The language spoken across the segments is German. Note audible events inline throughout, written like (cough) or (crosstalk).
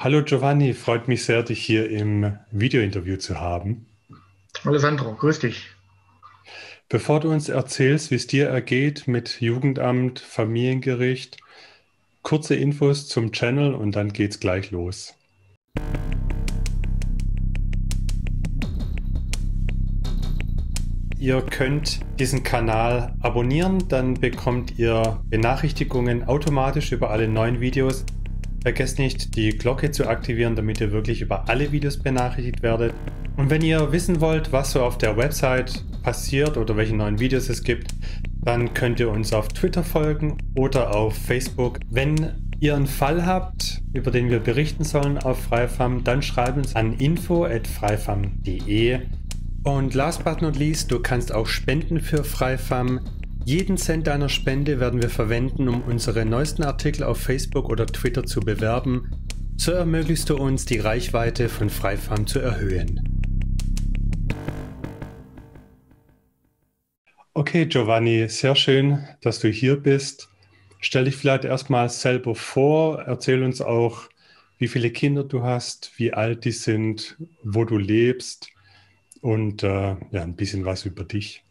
Hallo Giovanni, freut mich sehr, dich hier im Videointerview zu haben. Hallo Sandro, grüß dich. Bevor du uns erzählst, wie es dir ergeht mit Jugendamt, Familiengericht, kurze Infos zum Channel und dann geht's gleich los. Ihr könnt diesen Kanal abonnieren, dann bekommt ihr Benachrichtigungen automatisch über alle neuen Videos. Vergesst nicht, die Glocke zu aktivieren, damit ihr wirklich über alle Videos benachrichtigt werdet. Und wenn ihr wissen wollt, was so auf der Website passiert oder welche neuen Videos es gibt, dann könnt ihr uns auf Twitter folgen oder auf Facebook. Wenn ihr einen Fall habt, über den wir berichten sollen auf Freifam, dann schreibt uns an info.freifam.de. Und last but not least, du kannst auch spenden für Freifam. Jeden Cent deiner Spende werden wir verwenden, um unsere neuesten Artikel auf Facebook oder Twitter zu bewerben. So ermöglichst du uns, die Reichweite von Freifarm zu erhöhen. Okay, Giovanni, sehr schön, dass du hier bist. Stell dich vielleicht erstmal selber vor, erzähl uns auch, wie viele Kinder du hast, wie alt die sind, wo du lebst und äh, ja, ein bisschen was über dich.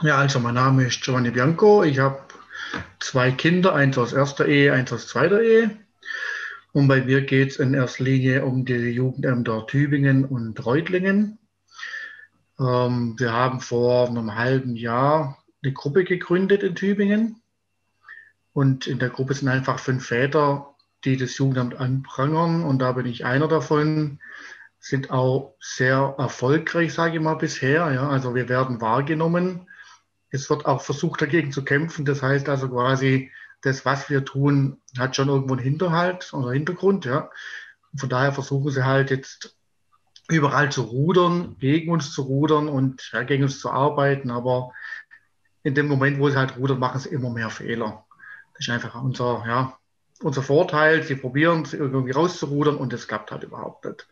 Ja, also mein Name ist Giovanni Bianco. Ich habe zwei Kinder, eins aus erster Ehe, eins aus zweiter Ehe. Und bei mir geht es in erster Linie um die Jugendämter Tübingen und Reutlingen. Ähm, wir haben vor einem halben Jahr eine Gruppe gegründet in Tübingen. Und in der Gruppe sind einfach fünf Väter, die das Jugendamt anprangern. Und da bin ich einer davon. Sind auch sehr erfolgreich, sage ich mal, bisher. Ja. Also wir werden wahrgenommen es wird auch versucht, dagegen zu kämpfen. Das heißt also quasi, das, was wir tun, hat schon irgendwo einen Hinterhalt oder Hintergrund. Ja. Von daher versuchen sie halt jetzt überall zu rudern, gegen uns zu rudern und ja, gegen uns zu arbeiten. Aber in dem Moment, wo sie halt rudern, machen sie immer mehr Fehler. Das ist einfach unser, ja, unser Vorteil. Sie probieren es irgendwie rauszurudern und es klappt halt überhaupt nicht.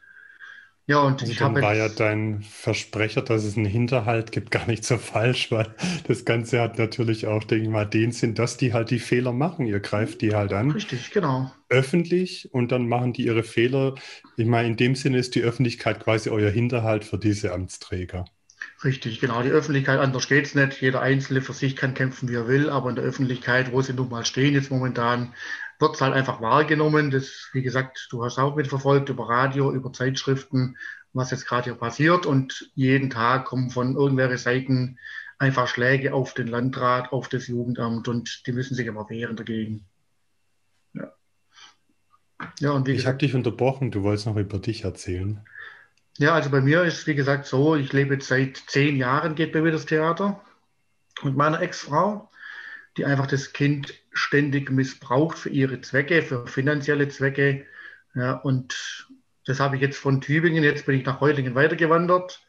Ja, und, und ich habe. war ja dein Versprecher, dass es einen Hinterhalt gibt, gar nicht so falsch, weil das Ganze hat natürlich auch, denke ich mal, den Sinn, dass die halt die Fehler machen. Ihr greift die halt an. Richtig, genau. Öffentlich und dann machen die ihre Fehler. Ich meine, in dem Sinne ist die Öffentlichkeit quasi euer Hinterhalt für diese Amtsträger. Richtig, genau. Die Öffentlichkeit, anders geht es nicht. Jeder Einzelne für sich kann kämpfen, wie er will, aber in der Öffentlichkeit, wo sie nun mal stehen jetzt momentan, wird es halt einfach wahrgenommen. Das, wie gesagt, du hast auch mitverfolgt über Radio, über Zeitschriften, was jetzt gerade hier passiert. Und jeden Tag kommen von irgendwelchen Seiten einfach Schläge auf den Landrat, auf das Jugendamt und die müssen sich immer wehren dagegen. Ja. Ja, und wie ich habe dich unterbrochen, du wolltest noch über dich erzählen. Ja, also bei mir ist wie gesagt so, ich lebe jetzt seit zehn Jahren, geht bei mir das Theater mit meiner Ex-Frau die einfach das Kind ständig missbraucht für ihre Zwecke, für finanzielle Zwecke. Ja, und das habe ich jetzt von Tübingen, jetzt bin ich nach Reutlingen weitergewandert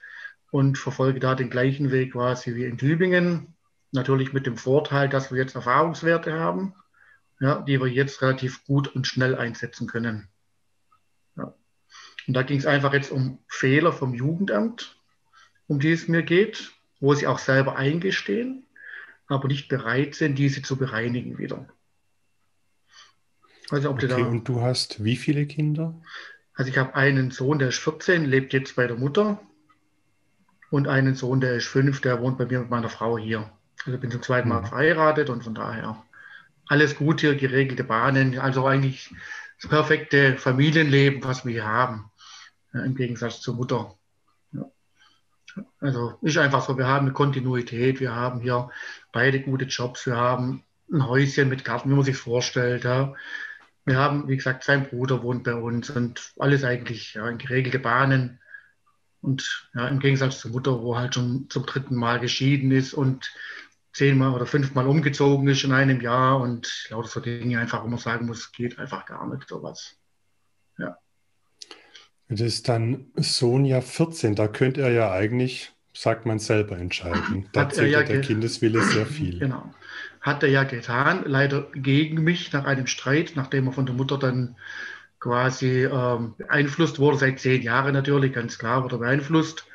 und verfolge da den gleichen Weg quasi wie in Tübingen. Natürlich mit dem Vorteil, dass wir jetzt Erfahrungswerte haben, ja, die wir jetzt relativ gut und schnell einsetzen können. Ja. Und da ging es einfach jetzt um Fehler vom Jugendamt, um die es mir geht, wo sie auch selber eingestehen aber nicht bereit sind, diese zu bereinigen wieder. Also ob okay, du da, und du hast wie viele Kinder? Also ich habe einen Sohn, der ist 14, lebt jetzt bei der Mutter. Und einen Sohn, der ist 5, der wohnt bei mir mit meiner Frau hier. Also bin zum zweiten Mal mhm. verheiratet und von daher alles gut hier, geregelte Bahnen. Also eigentlich das perfekte Familienleben, was wir hier haben. Ja, Im Gegensatz zur Mutter. Also ist einfach so, wir haben eine Kontinuität, wir haben hier beide gute Jobs, wir haben ein Häuschen mit Garten, wie man sich vorstellt. Ja. Wir haben, wie gesagt, sein Bruder wohnt bei uns und alles eigentlich ja, in geregelte Bahnen. Und ja, im Gegensatz zur Mutter, wo halt schon zum dritten Mal geschieden ist und zehnmal oder fünfmal umgezogen ist in einem Jahr und lauter so Dinge einfach, wo man sagen muss, geht einfach gar nicht sowas. Ja. Das ist dann Sohn ja 14, da könnte er ja eigentlich, sagt man, selber entscheiden. Da zählt ja der Kindeswille sehr viel. Genau. Hat er ja getan, leider gegen mich nach einem Streit, nachdem er von der Mutter dann quasi ähm, beeinflusst wurde, seit zehn Jahren natürlich, ganz klar wurde beeinflusst.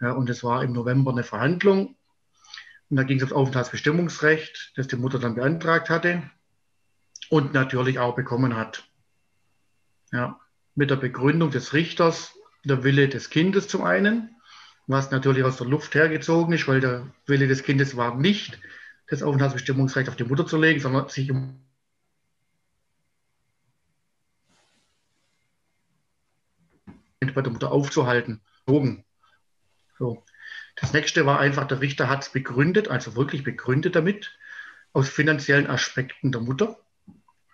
Ja, und es war im November eine Verhandlung. Und da ging es ums Aufenthaltsbestimmungsrecht, das die Mutter dann beantragt hatte und natürlich auch bekommen hat. Ja. Mit der Begründung des Richters der Wille des Kindes zum einen, was natürlich aus der Luft hergezogen ist, weil der Wille des Kindes war nicht, das Aufenthaltsbestimmungsrecht auf die Mutter zu legen, sondern sich um bei der Mutter aufzuhalten. So. Das nächste war einfach, der Richter hat es begründet, also wirklich begründet damit, aus finanziellen Aspekten der Mutter,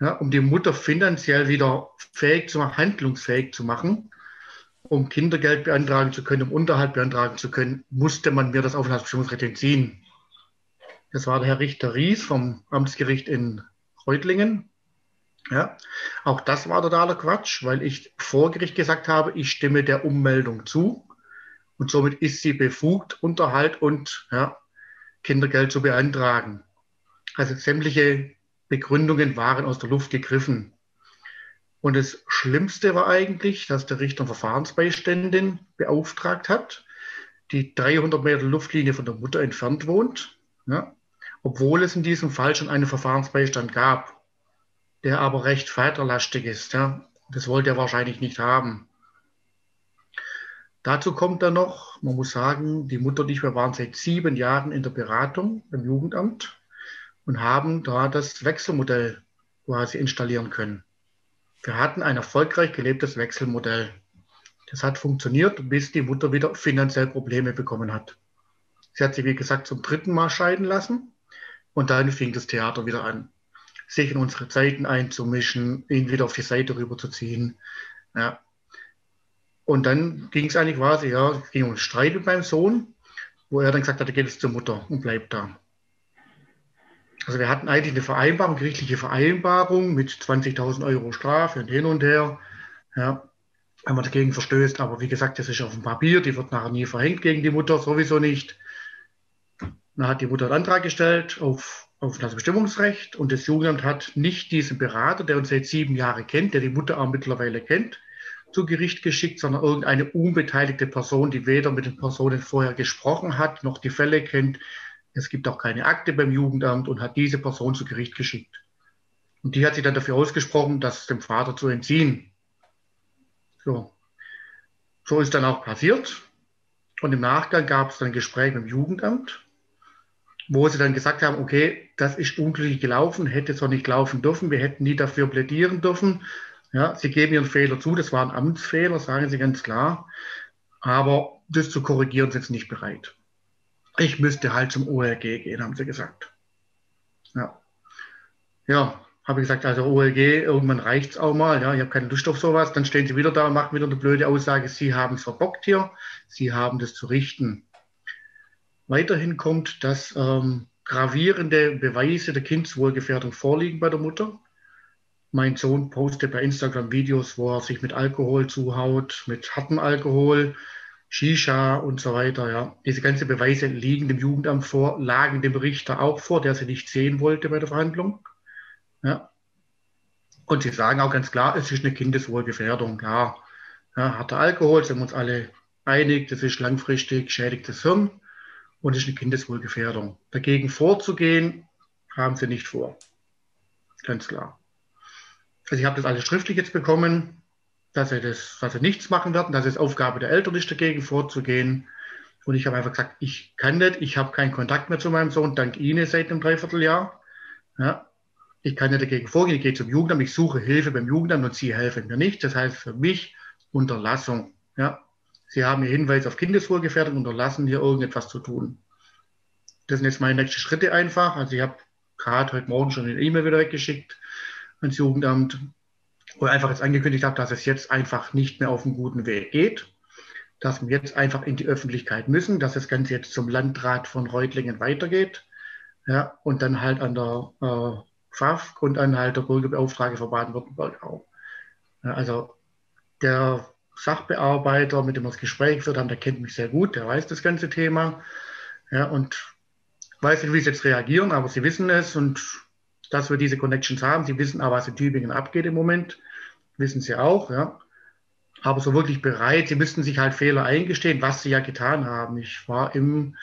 ja, um die Mutter finanziell wieder fähig zu machen, handlungsfähig zu machen, um Kindergeld beantragen zu können, um Unterhalt beantragen zu können, musste man mir das Aufenthaltsbestimmungsrecht entziehen. Das war der Herr Richter Ries vom Amtsgericht in Reutlingen. Ja, auch das war totaler Quatsch, weil ich vor Gericht gesagt habe, ich stimme der Ummeldung zu und somit ist sie befugt, Unterhalt und ja, Kindergeld zu beantragen. Also sämtliche Begründungen waren aus der Luft gegriffen. Und das Schlimmste war eigentlich, dass der Richter Verfahrensbeiständin beauftragt hat, die 300 Meter Luftlinie von der Mutter entfernt wohnt, ja, obwohl es in diesem Fall schon einen Verfahrensbeistand gab, der aber recht vaterlastig ist. Ja. Das wollte er wahrscheinlich nicht haben. Dazu kommt dann noch, man muss sagen, die Mutter und ich, wir waren seit sieben Jahren in der Beratung im Jugendamt und haben da das Wechselmodell quasi installieren können. Wir hatten ein erfolgreich gelebtes Wechselmodell. Das hat funktioniert, bis die Mutter wieder finanziell Probleme bekommen hat. Sie hat sich, wie gesagt, zum dritten Mal scheiden lassen und dann fing das Theater wieder an, sich in unsere Zeiten einzumischen, ihn wieder auf die Seite rüberzuziehen. Ja. Und dann ging es eigentlich quasi, ja, ging um Streit mit meinem Sohn, wo er dann gesagt hat, er geht jetzt zur Mutter und bleibt da. Also wir hatten eigentlich eine Vereinbarung, gerichtliche Vereinbarung mit 20.000 Euro Strafe und hin und her. Ja, wenn man dagegen verstößt. Aber wie gesagt, das ist auf dem Papier, die wird nachher nie verhängt gegen die Mutter, sowieso nicht. Dann hat die Mutter einen Antrag gestellt auf, auf das Bestimmungsrecht und das Jugendamt hat nicht diesen Berater, der uns seit sieben Jahren kennt, der die Mutter auch mittlerweile kennt, zu Gericht geschickt, sondern irgendeine unbeteiligte Person, die weder mit den Personen vorher gesprochen hat, noch die Fälle kennt, es gibt auch keine Akte beim Jugendamt und hat diese Person zu Gericht geschickt. Und die hat sich dann dafür ausgesprochen, das dem Vater zu entziehen. So. So ist dann auch passiert. Und im Nachgang gab es dann ein Gespräch mit dem Jugendamt, wo sie dann gesagt haben, okay, das ist unglücklich gelaufen, hätte so nicht laufen dürfen, wir hätten nie dafür plädieren dürfen. Ja, sie geben ihren Fehler zu, das war ein Amtsfehler, sagen sie ganz klar. Aber das zu korrigieren, sind sie nicht bereit. Ich müsste halt zum OLG gehen, haben sie gesagt. Ja, ja habe ich gesagt, also OLG, irgendwann reicht es auch mal. Ja, ich habe keine Lust auf sowas. Dann stehen sie wieder da und machen wieder eine blöde Aussage, sie haben es verbockt hier, sie haben das zu richten. Weiterhin kommt, dass ähm, gravierende Beweise der Kindswohlgefährdung vorliegen bei der Mutter. Mein Sohn postet bei Instagram Videos, wo er sich mit Alkohol zuhaut, mit hartem Alkohol, Shisha und so weiter. Ja. Diese ganzen Beweise liegen dem Jugendamt vor, lagen dem Richter auch vor, der sie nicht sehen wollte bei der Verhandlung. Ja. Und sie sagen auch ganz klar, es ist eine Kindeswohlgefährdung. Ja. Ja, harter Alkohol, sind wir uns alle einig, das ist langfristig schädigtes Hirn und ist eine Kindeswohlgefährdung. Dagegen vorzugehen, haben sie nicht vor. Ganz klar. Also ich habe das alles schriftlich jetzt bekommen dass sie, das, dass sie nichts machen werden, dass es Aufgabe der Eltern ist, dagegen vorzugehen. Und ich habe einfach gesagt, ich kann nicht, ich habe keinen Kontakt mehr zu meinem Sohn, dank Ihnen seit einem Dreivierteljahr. Ja, ich kann nicht dagegen vorgehen, ich gehe zum Jugendamt, ich suche Hilfe beim Jugendamt und Sie helfen mir nicht. Das heißt für mich Unterlassung. Ja, Sie haben hier Hinweis auf Kindeswohlgefährdung, unterlassen hier irgendetwas zu tun. Das sind jetzt meine nächsten Schritte einfach. Also ich habe gerade heute Morgen schon eine E-Mail wieder weggeschickt ans Jugendamt wo ich einfach jetzt angekündigt habe, dass es jetzt einfach nicht mehr auf einem guten Weg geht, dass wir jetzt einfach in die Öffentlichkeit müssen, dass das Ganze jetzt zum Landrat von Reutlingen weitergeht ja, und dann halt an der äh, FAF und dann halt der Bürgerbeauftragte von Baden-Württemberg auch. Ja, also der Sachbearbeiter, mit dem wir das Gespräch geführt haben, der kennt mich sehr gut, der weiß das ganze Thema ja, und weiß nicht, wie sie jetzt reagieren, aber sie wissen es und dass wir diese Connections haben. Sie wissen aber, was in Tübingen abgeht im Moment. Wissen sie auch, ja. Aber so wirklich bereit, sie müssten sich halt Fehler eingestehen, was sie ja getan haben. Ich war im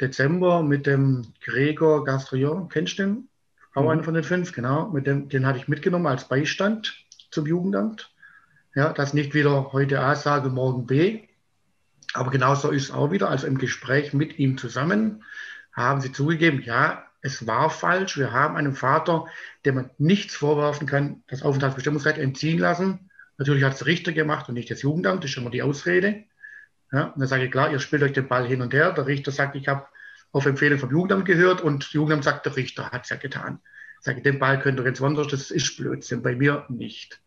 Dezember mit dem Gregor Gastrion, kennst du den? Auch mhm. einer von den fünf, genau. Mit dem, den hatte ich mitgenommen als Beistand zum Jugendamt. Ja, dass nicht wieder heute A sage, morgen B. Aber genauso ist es auch wieder. Also im Gespräch mit ihm zusammen haben sie zugegeben, ja, es war falsch. Wir haben einem Vater, dem man nichts vorwerfen kann, das Aufenthaltsbestimmungsrecht entziehen lassen. Natürlich hat es der Richter gemacht und nicht das Jugendamt, das ist immer die Ausrede. Ja, und dann sage ich, klar, ihr spielt euch den Ball hin und her. Der Richter sagt, ich habe auf Empfehlung vom Jugendamt gehört und das Jugendamt sagt, der Richter hat es ja getan. Ich sage, den Ball könnt ihr jetzt woanders, das ist Blödsinn, bei mir nicht.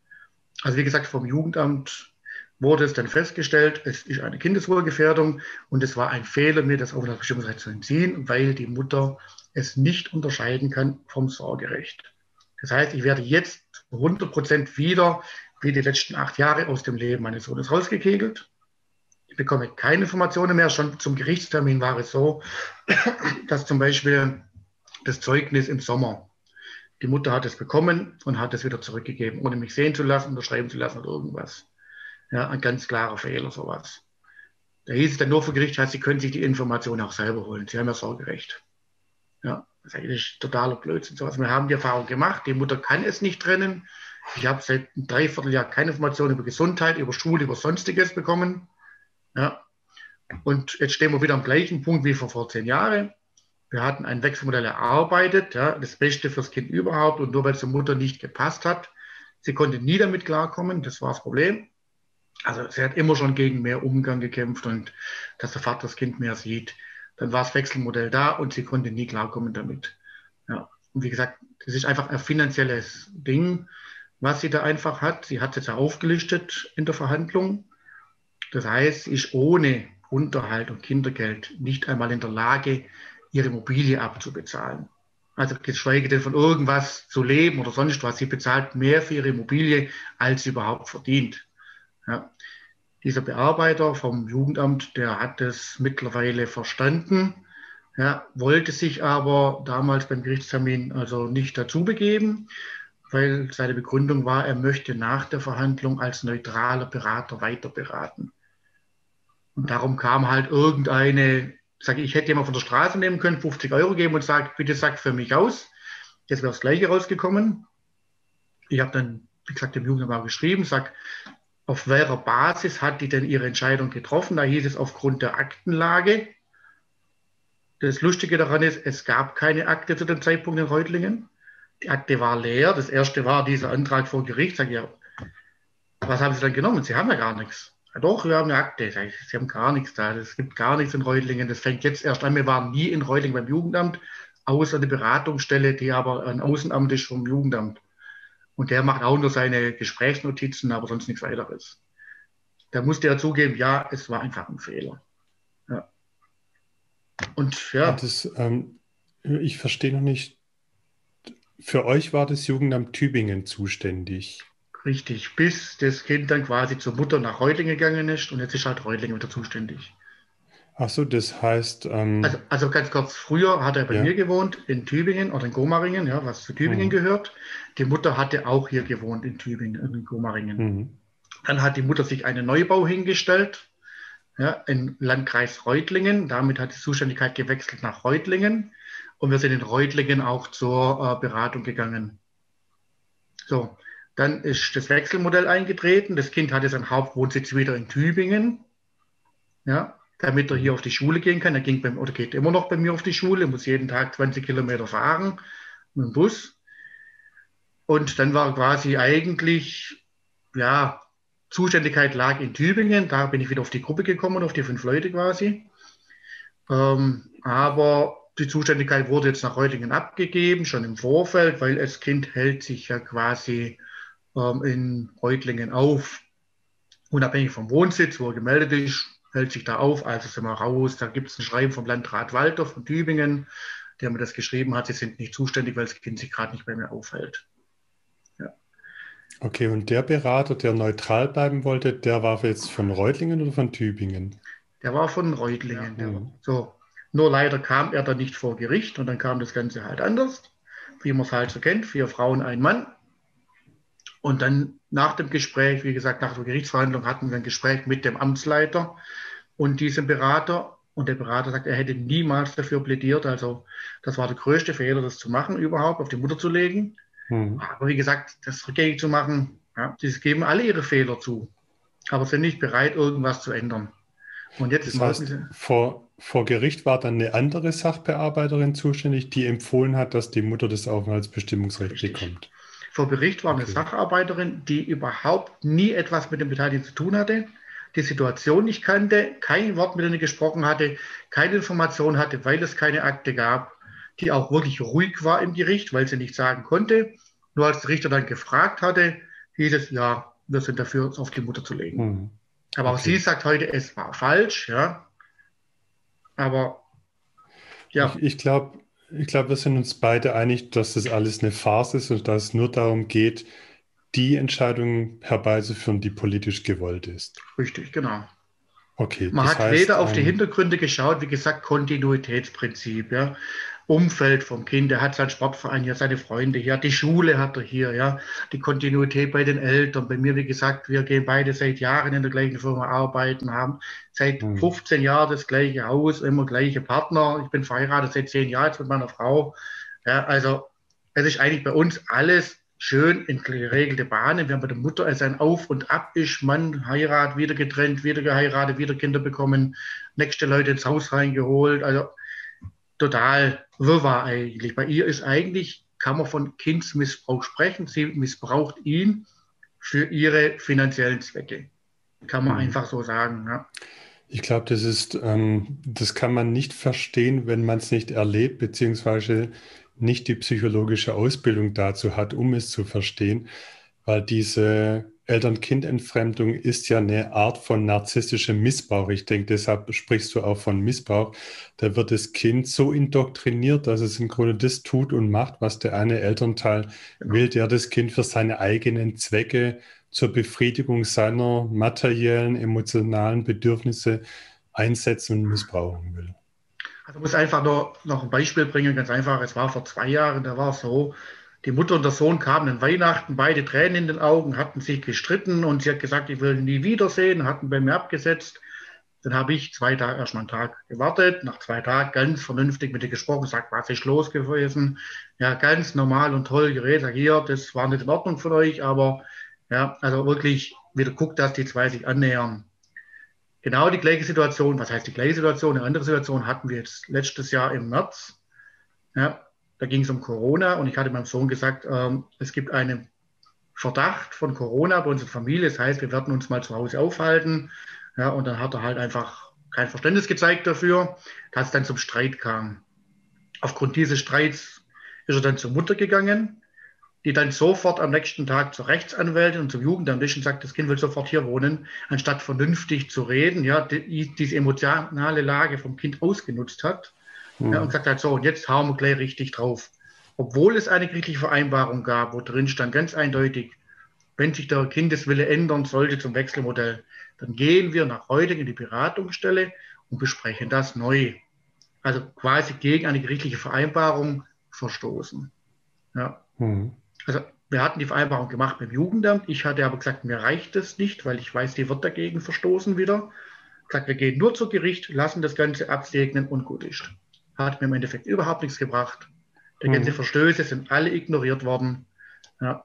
Also wie gesagt, vom Jugendamt wurde es dann festgestellt, es ist eine Kindeswohlgefährdung und es war ein Fehler, mir das Aufenthaltsbestimmungsrecht zu entziehen, weil die Mutter es nicht unterscheiden kann vom Sorgerecht. Das heißt, ich werde jetzt 100 Prozent wieder, wie die letzten acht Jahre, aus dem Leben meines Sohnes rausgekegelt. Ich bekomme keine Informationen mehr. Schon zum Gerichtstermin war es so, (coughs) dass zum Beispiel das Zeugnis im Sommer, die Mutter hat es bekommen und hat es wieder zurückgegeben, ohne mich sehen zu lassen, unterschreiben zu lassen oder irgendwas. Ja, ein ganz klarer Fehler, sowas. Da hieß es dann nur vor Gericht, heißt, Sie können sich die Informationen auch selber holen. Sie haben ja Sorgerecht. Ja, das ist totaler Blödsinn. Sowas. Wir haben die Erfahrung gemacht, die Mutter kann es nicht trennen. Ich habe seit einem Dreivierteljahr keine Informationen über Gesundheit, über Schule, über Sonstiges bekommen. Ja. Und jetzt stehen wir wieder am gleichen Punkt wie vor, vor zehn Jahren. Wir hatten ein Wechselmodell erarbeitet, ja, das Beste fürs Kind überhaupt. Und nur weil es der Mutter nicht gepasst hat, sie konnte nie damit klarkommen, das war das Problem. Also sie hat immer schon gegen mehr Umgang gekämpft und dass der Vater das Kind mehr sieht. Dann war das Wechselmodell da und sie konnte nie klarkommen damit. Ja. Und wie gesagt, das ist einfach ein finanzielles Ding, was sie da einfach hat. Sie hat es jetzt aufgelistet in der Verhandlung. Das heißt, sie ist ohne Unterhalt und Kindergeld nicht einmal in der Lage, ihre Immobilie abzubezahlen. Also geschweige denn von irgendwas zu leben oder sonst was. Sie bezahlt mehr für ihre Immobilie, als sie überhaupt verdient. Ja dieser Bearbeiter vom Jugendamt, der hat es mittlerweile verstanden, ja, wollte sich aber damals beim Gerichtstermin also nicht dazu begeben, weil seine Begründung war, er möchte nach der Verhandlung als neutraler Berater weiter beraten. Und darum kam halt irgendeine, sage ich, hätte jemand von der Straße nehmen können, 50 Euro geben und sagt, bitte sag für mich aus. Jetzt wäre das Gleiche rausgekommen. Ich habe dann, wie gesagt, dem Jugendamt geschrieben, sag, auf welcher Basis hat die denn ihre Entscheidung getroffen? Da hieß es aufgrund der Aktenlage. Das Lustige daran ist, es gab keine Akte zu dem Zeitpunkt in Reutlingen. Die Akte war leer. Das erste war dieser Antrag vor Gericht. Sag ich, ja, was haben Sie dann genommen? Sie haben ja gar nichts. Ja, doch, wir haben eine Akte. Sag ich, Sie haben gar nichts da. Es gibt gar nichts in Reutlingen. Das fängt jetzt erst an. Wir waren nie in Reutlingen beim Jugendamt, außer eine Beratungsstelle, die aber ein Außenamt ist vom Jugendamt. Und der macht auch nur seine Gesprächsnotizen, aber sonst nichts weiteres. Da musste er zugeben, ja, es war einfach ein Fehler. Ja. Und ja. Das, ähm, ich verstehe noch nicht, für euch war das Jugendamt Tübingen zuständig. Richtig, bis das Kind dann quasi zur Mutter nach Reutlingen gegangen ist und jetzt ist halt Reutlingen wieder zuständig. Ach so, das heißt. Ähm, also, also, ganz kurz, früher hat er bei ja. mir gewohnt, in Tübingen oder in Gomaringen, ja, was zu Tübingen mhm. gehört. Die Mutter hatte auch hier gewohnt in Tübingen, in Gomaringen. Mhm. Dann hat die Mutter sich einen Neubau hingestellt, ja, im Landkreis Reutlingen. Damit hat die Zuständigkeit gewechselt nach Reutlingen. Und wir sind in Reutlingen auch zur äh, Beratung gegangen. So, dann ist das Wechselmodell eingetreten. Das Kind hatte seinen Hauptwohnsitz wieder in Tübingen. Ja, damit er hier auf die Schule gehen kann. Er ging beim, oder geht immer noch bei mir auf die Schule, muss jeden Tag 20 Kilometer fahren mit dem Bus. Und dann war quasi eigentlich, ja, Zuständigkeit lag in Tübingen. Da bin ich wieder auf die Gruppe gekommen, auf die fünf Leute quasi. Ähm, aber die Zuständigkeit wurde jetzt nach Reutlingen abgegeben, schon im Vorfeld, weil das Kind hält sich ja quasi ähm, in Reutlingen auf. Unabhängig vom Wohnsitz, wo er gemeldet ist, hält sich da auf, also sind wir raus. Da gibt es ein Schreiben vom Landrat Walter von Tübingen, der mir das geschrieben hat, sie sind nicht zuständig, weil das Kind sich gerade nicht bei mir aufhält. Ja. Okay, und der Berater, der neutral bleiben wollte, der war jetzt von Reutlingen oder von Tübingen? Der war von Reutlingen. Ja. So. Nur leider kam er dann nicht vor Gericht und dann kam das Ganze halt anders, wie man es halt so kennt, vier Frauen, ein Mann. Und dann nach dem Gespräch, wie gesagt, nach der Gerichtsverhandlung hatten wir ein Gespräch mit dem Amtsleiter und diesem Berater. Und der Berater sagt, er hätte niemals dafür plädiert. Also das war der größte Fehler, das zu machen, überhaupt auf die Mutter zu legen. Mhm. Aber wie gesagt, das rückgängig zu machen, Ja, sie geben alle ihre Fehler zu, aber sind nicht bereit, irgendwas zu ändern. Und jetzt das heißt, vor, vor Gericht war dann eine andere Sachbearbeiterin zuständig, die empfohlen hat, dass die Mutter das Aufenthaltsbestimmungsrecht bekommt. Vor Gericht war okay. eine Sacharbeiterin, die überhaupt nie etwas mit dem Beteiligten zu tun hatte, die Situation nicht kannte, kein Wort mit ihnen gesprochen hatte, keine Information hatte, weil es keine Akte gab, die auch wirklich ruhig war im Gericht, weil sie nichts sagen konnte. Nur als der Richter dann gefragt hatte, hieß es, ja, wir sind dafür, es auf die Mutter zu legen. Mhm. Aber okay. auch sie sagt heute, es war falsch, ja. Aber ja. Ich, ich glaube, ich glaube, wir sind uns beide einig, dass das alles eine Farce ist und dass es nur darum geht, die Entscheidung herbeizuführen, die politisch gewollt ist. Richtig, genau. Okay. Man hat heißt, weder auf die Hintergründe geschaut, wie gesagt, Kontinuitätsprinzip, ja. Umfeld vom Kind. Er hat seinen Sportverein hier, seine Freunde hier, die Schule hat er hier, ja, die Kontinuität bei den Eltern. Bei mir, wie gesagt, wir gehen beide seit Jahren in der gleichen Firma arbeiten, haben seit mhm. 15 Jahren das gleiche Haus, immer gleiche Partner. Ich bin verheiratet seit 10 Jahren mit meiner Frau. Ja, also es ist eigentlich bei uns alles schön in geregelte Bahnen. Wir haben bei der Mutter als ein Auf und Ab ist, Mann, Heirat, wieder getrennt, wieder geheiratet, wieder Kinder bekommen, nächste Leute ins Haus reingeholt. Also total wirrwarr eigentlich. Bei ihr ist eigentlich, kann man von Kindsmissbrauch sprechen. Sie missbraucht ihn für ihre finanziellen Zwecke. Kann man mhm. einfach so sagen. Ja. Ich glaube, das ist, ähm, das kann man nicht verstehen, wenn man es nicht erlebt, beziehungsweise nicht die psychologische Ausbildung dazu hat, um es zu verstehen, weil diese Eltern-Kind-Entfremdung ist ja eine Art von narzisstischem Missbrauch. Ich denke, deshalb sprichst du auch von Missbrauch. Da wird das Kind so indoktriniert, dass es im Grunde das tut und macht, was der eine Elternteil genau. will, der das Kind für seine eigenen Zwecke zur Befriedigung seiner materiellen, emotionalen Bedürfnisse einsetzen und missbrauchen will. Also muss einfach nur noch ein Beispiel bringen, ganz einfach. Es war vor zwei Jahren, da war es so, die Mutter und der Sohn kamen an Weihnachten, beide Tränen in den Augen, hatten sich gestritten und sie hat gesagt, ich will ihn nie wiedersehen, hatten bei mir abgesetzt. Dann habe ich zwei Tage, erst mal einen Tag gewartet, nach zwei Tagen ganz vernünftig mit ihr gesprochen, sagt, was ist los gewesen? Ja, ganz normal und toll geredet, hier, das war nicht in Ordnung von euch, aber ja, also wirklich wieder guckt, dass die zwei sich annähern. Genau die gleiche Situation, was heißt die gleiche Situation? Eine andere Situation hatten wir jetzt letztes Jahr im März. Ja, da ging es um Corona und ich hatte meinem Sohn gesagt, ähm, es gibt einen Verdacht von Corona bei unserer Familie. Das heißt, wir werden uns mal zu Hause aufhalten. Ja, und dann hat er halt einfach kein Verständnis gezeigt dafür, dass es dann zum Streit kam. Aufgrund dieses Streits ist er dann zur Mutter gegangen, die dann sofort am nächsten Tag zur Rechtsanwältin und zum Jugendamt ist und sagt, das Kind will sofort hier wohnen, anstatt vernünftig zu reden, ja, die, diese emotionale Lage vom Kind ausgenutzt hat Mhm. Ja, und gesagt hat, so, und jetzt hauen wir gleich richtig drauf. Obwohl es eine gerichtliche Vereinbarung gab, wo drin stand ganz eindeutig, wenn sich der Kindeswille ändern sollte zum Wechselmodell, dann gehen wir nach heute in die Beratungsstelle und besprechen das neu. Also quasi gegen eine gerichtliche Vereinbarung verstoßen. Ja. Mhm. Also wir hatten die Vereinbarung gemacht beim Jugendamt. Ich hatte aber gesagt, mir reicht das nicht, weil ich weiß, die wird dagegen verstoßen wieder. Gesagt, wir gehen nur zu Gericht, lassen das Ganze absegnen und gut ist hat mir im Endeffekt überhaupt nichts gebracht. Die ganzen mhm. Verstöße sind alle ignoriert worden. Ja.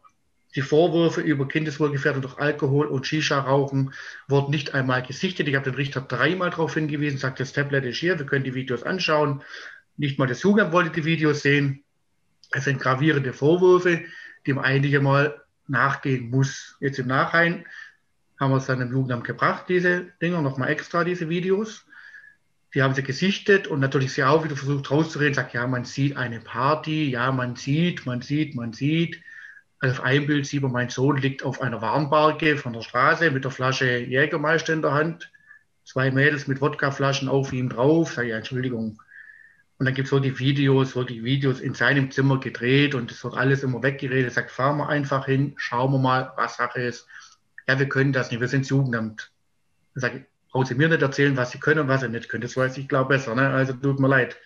Die Vorwürfe über Kindeswohlgefährdung durch Alkohol und Shisha-Rauchen wurden nicht einmal gesichtet. Ich habe den Richter dreimal darauf hingewiesen, sagt, das Tablet ist hier, wir können die Videos anschauen. Nicht mal das Jugendamt wollte die Videos sehen. Es sind gravierende Vorwürfe, die man eigentlich einmal nachgehen muss. Jetzt im Nachhinein haben wir es dann im Jugendamt gebracht, diese Dinger, nochmal extra diese Videos. Die haben sie gesichtet und natürlich sie auch wieder versucht rauszureden, sagt, ja, man sieht eine Party, ja, man sieht, man sieht, man sieht. Also auf einem Bild sieht man, mein Sohn liegt auf einer Warnbarke von der Straße mit der Flasche Jägermeister in der Hand. Zwei Mädels mit Wodkaflaschen auf ihm drauf. Sag ich, Entschuldigung. Und dann gibt es so die Videos, wirklich Videos in seinem Zimmer gedreht und es wird alles immer weggeredet. Sagt, fahren wir einfach hin, schauen wir mal, was Sache ist. Ja, wir können das nicht, wir sind Jugendamt. Dann sage ich, brauchen Sie mir nicht erzählen, was Sie können und was Sie nicht können. Das weiß ich, glaube besser. Ne? Also tut mir leid.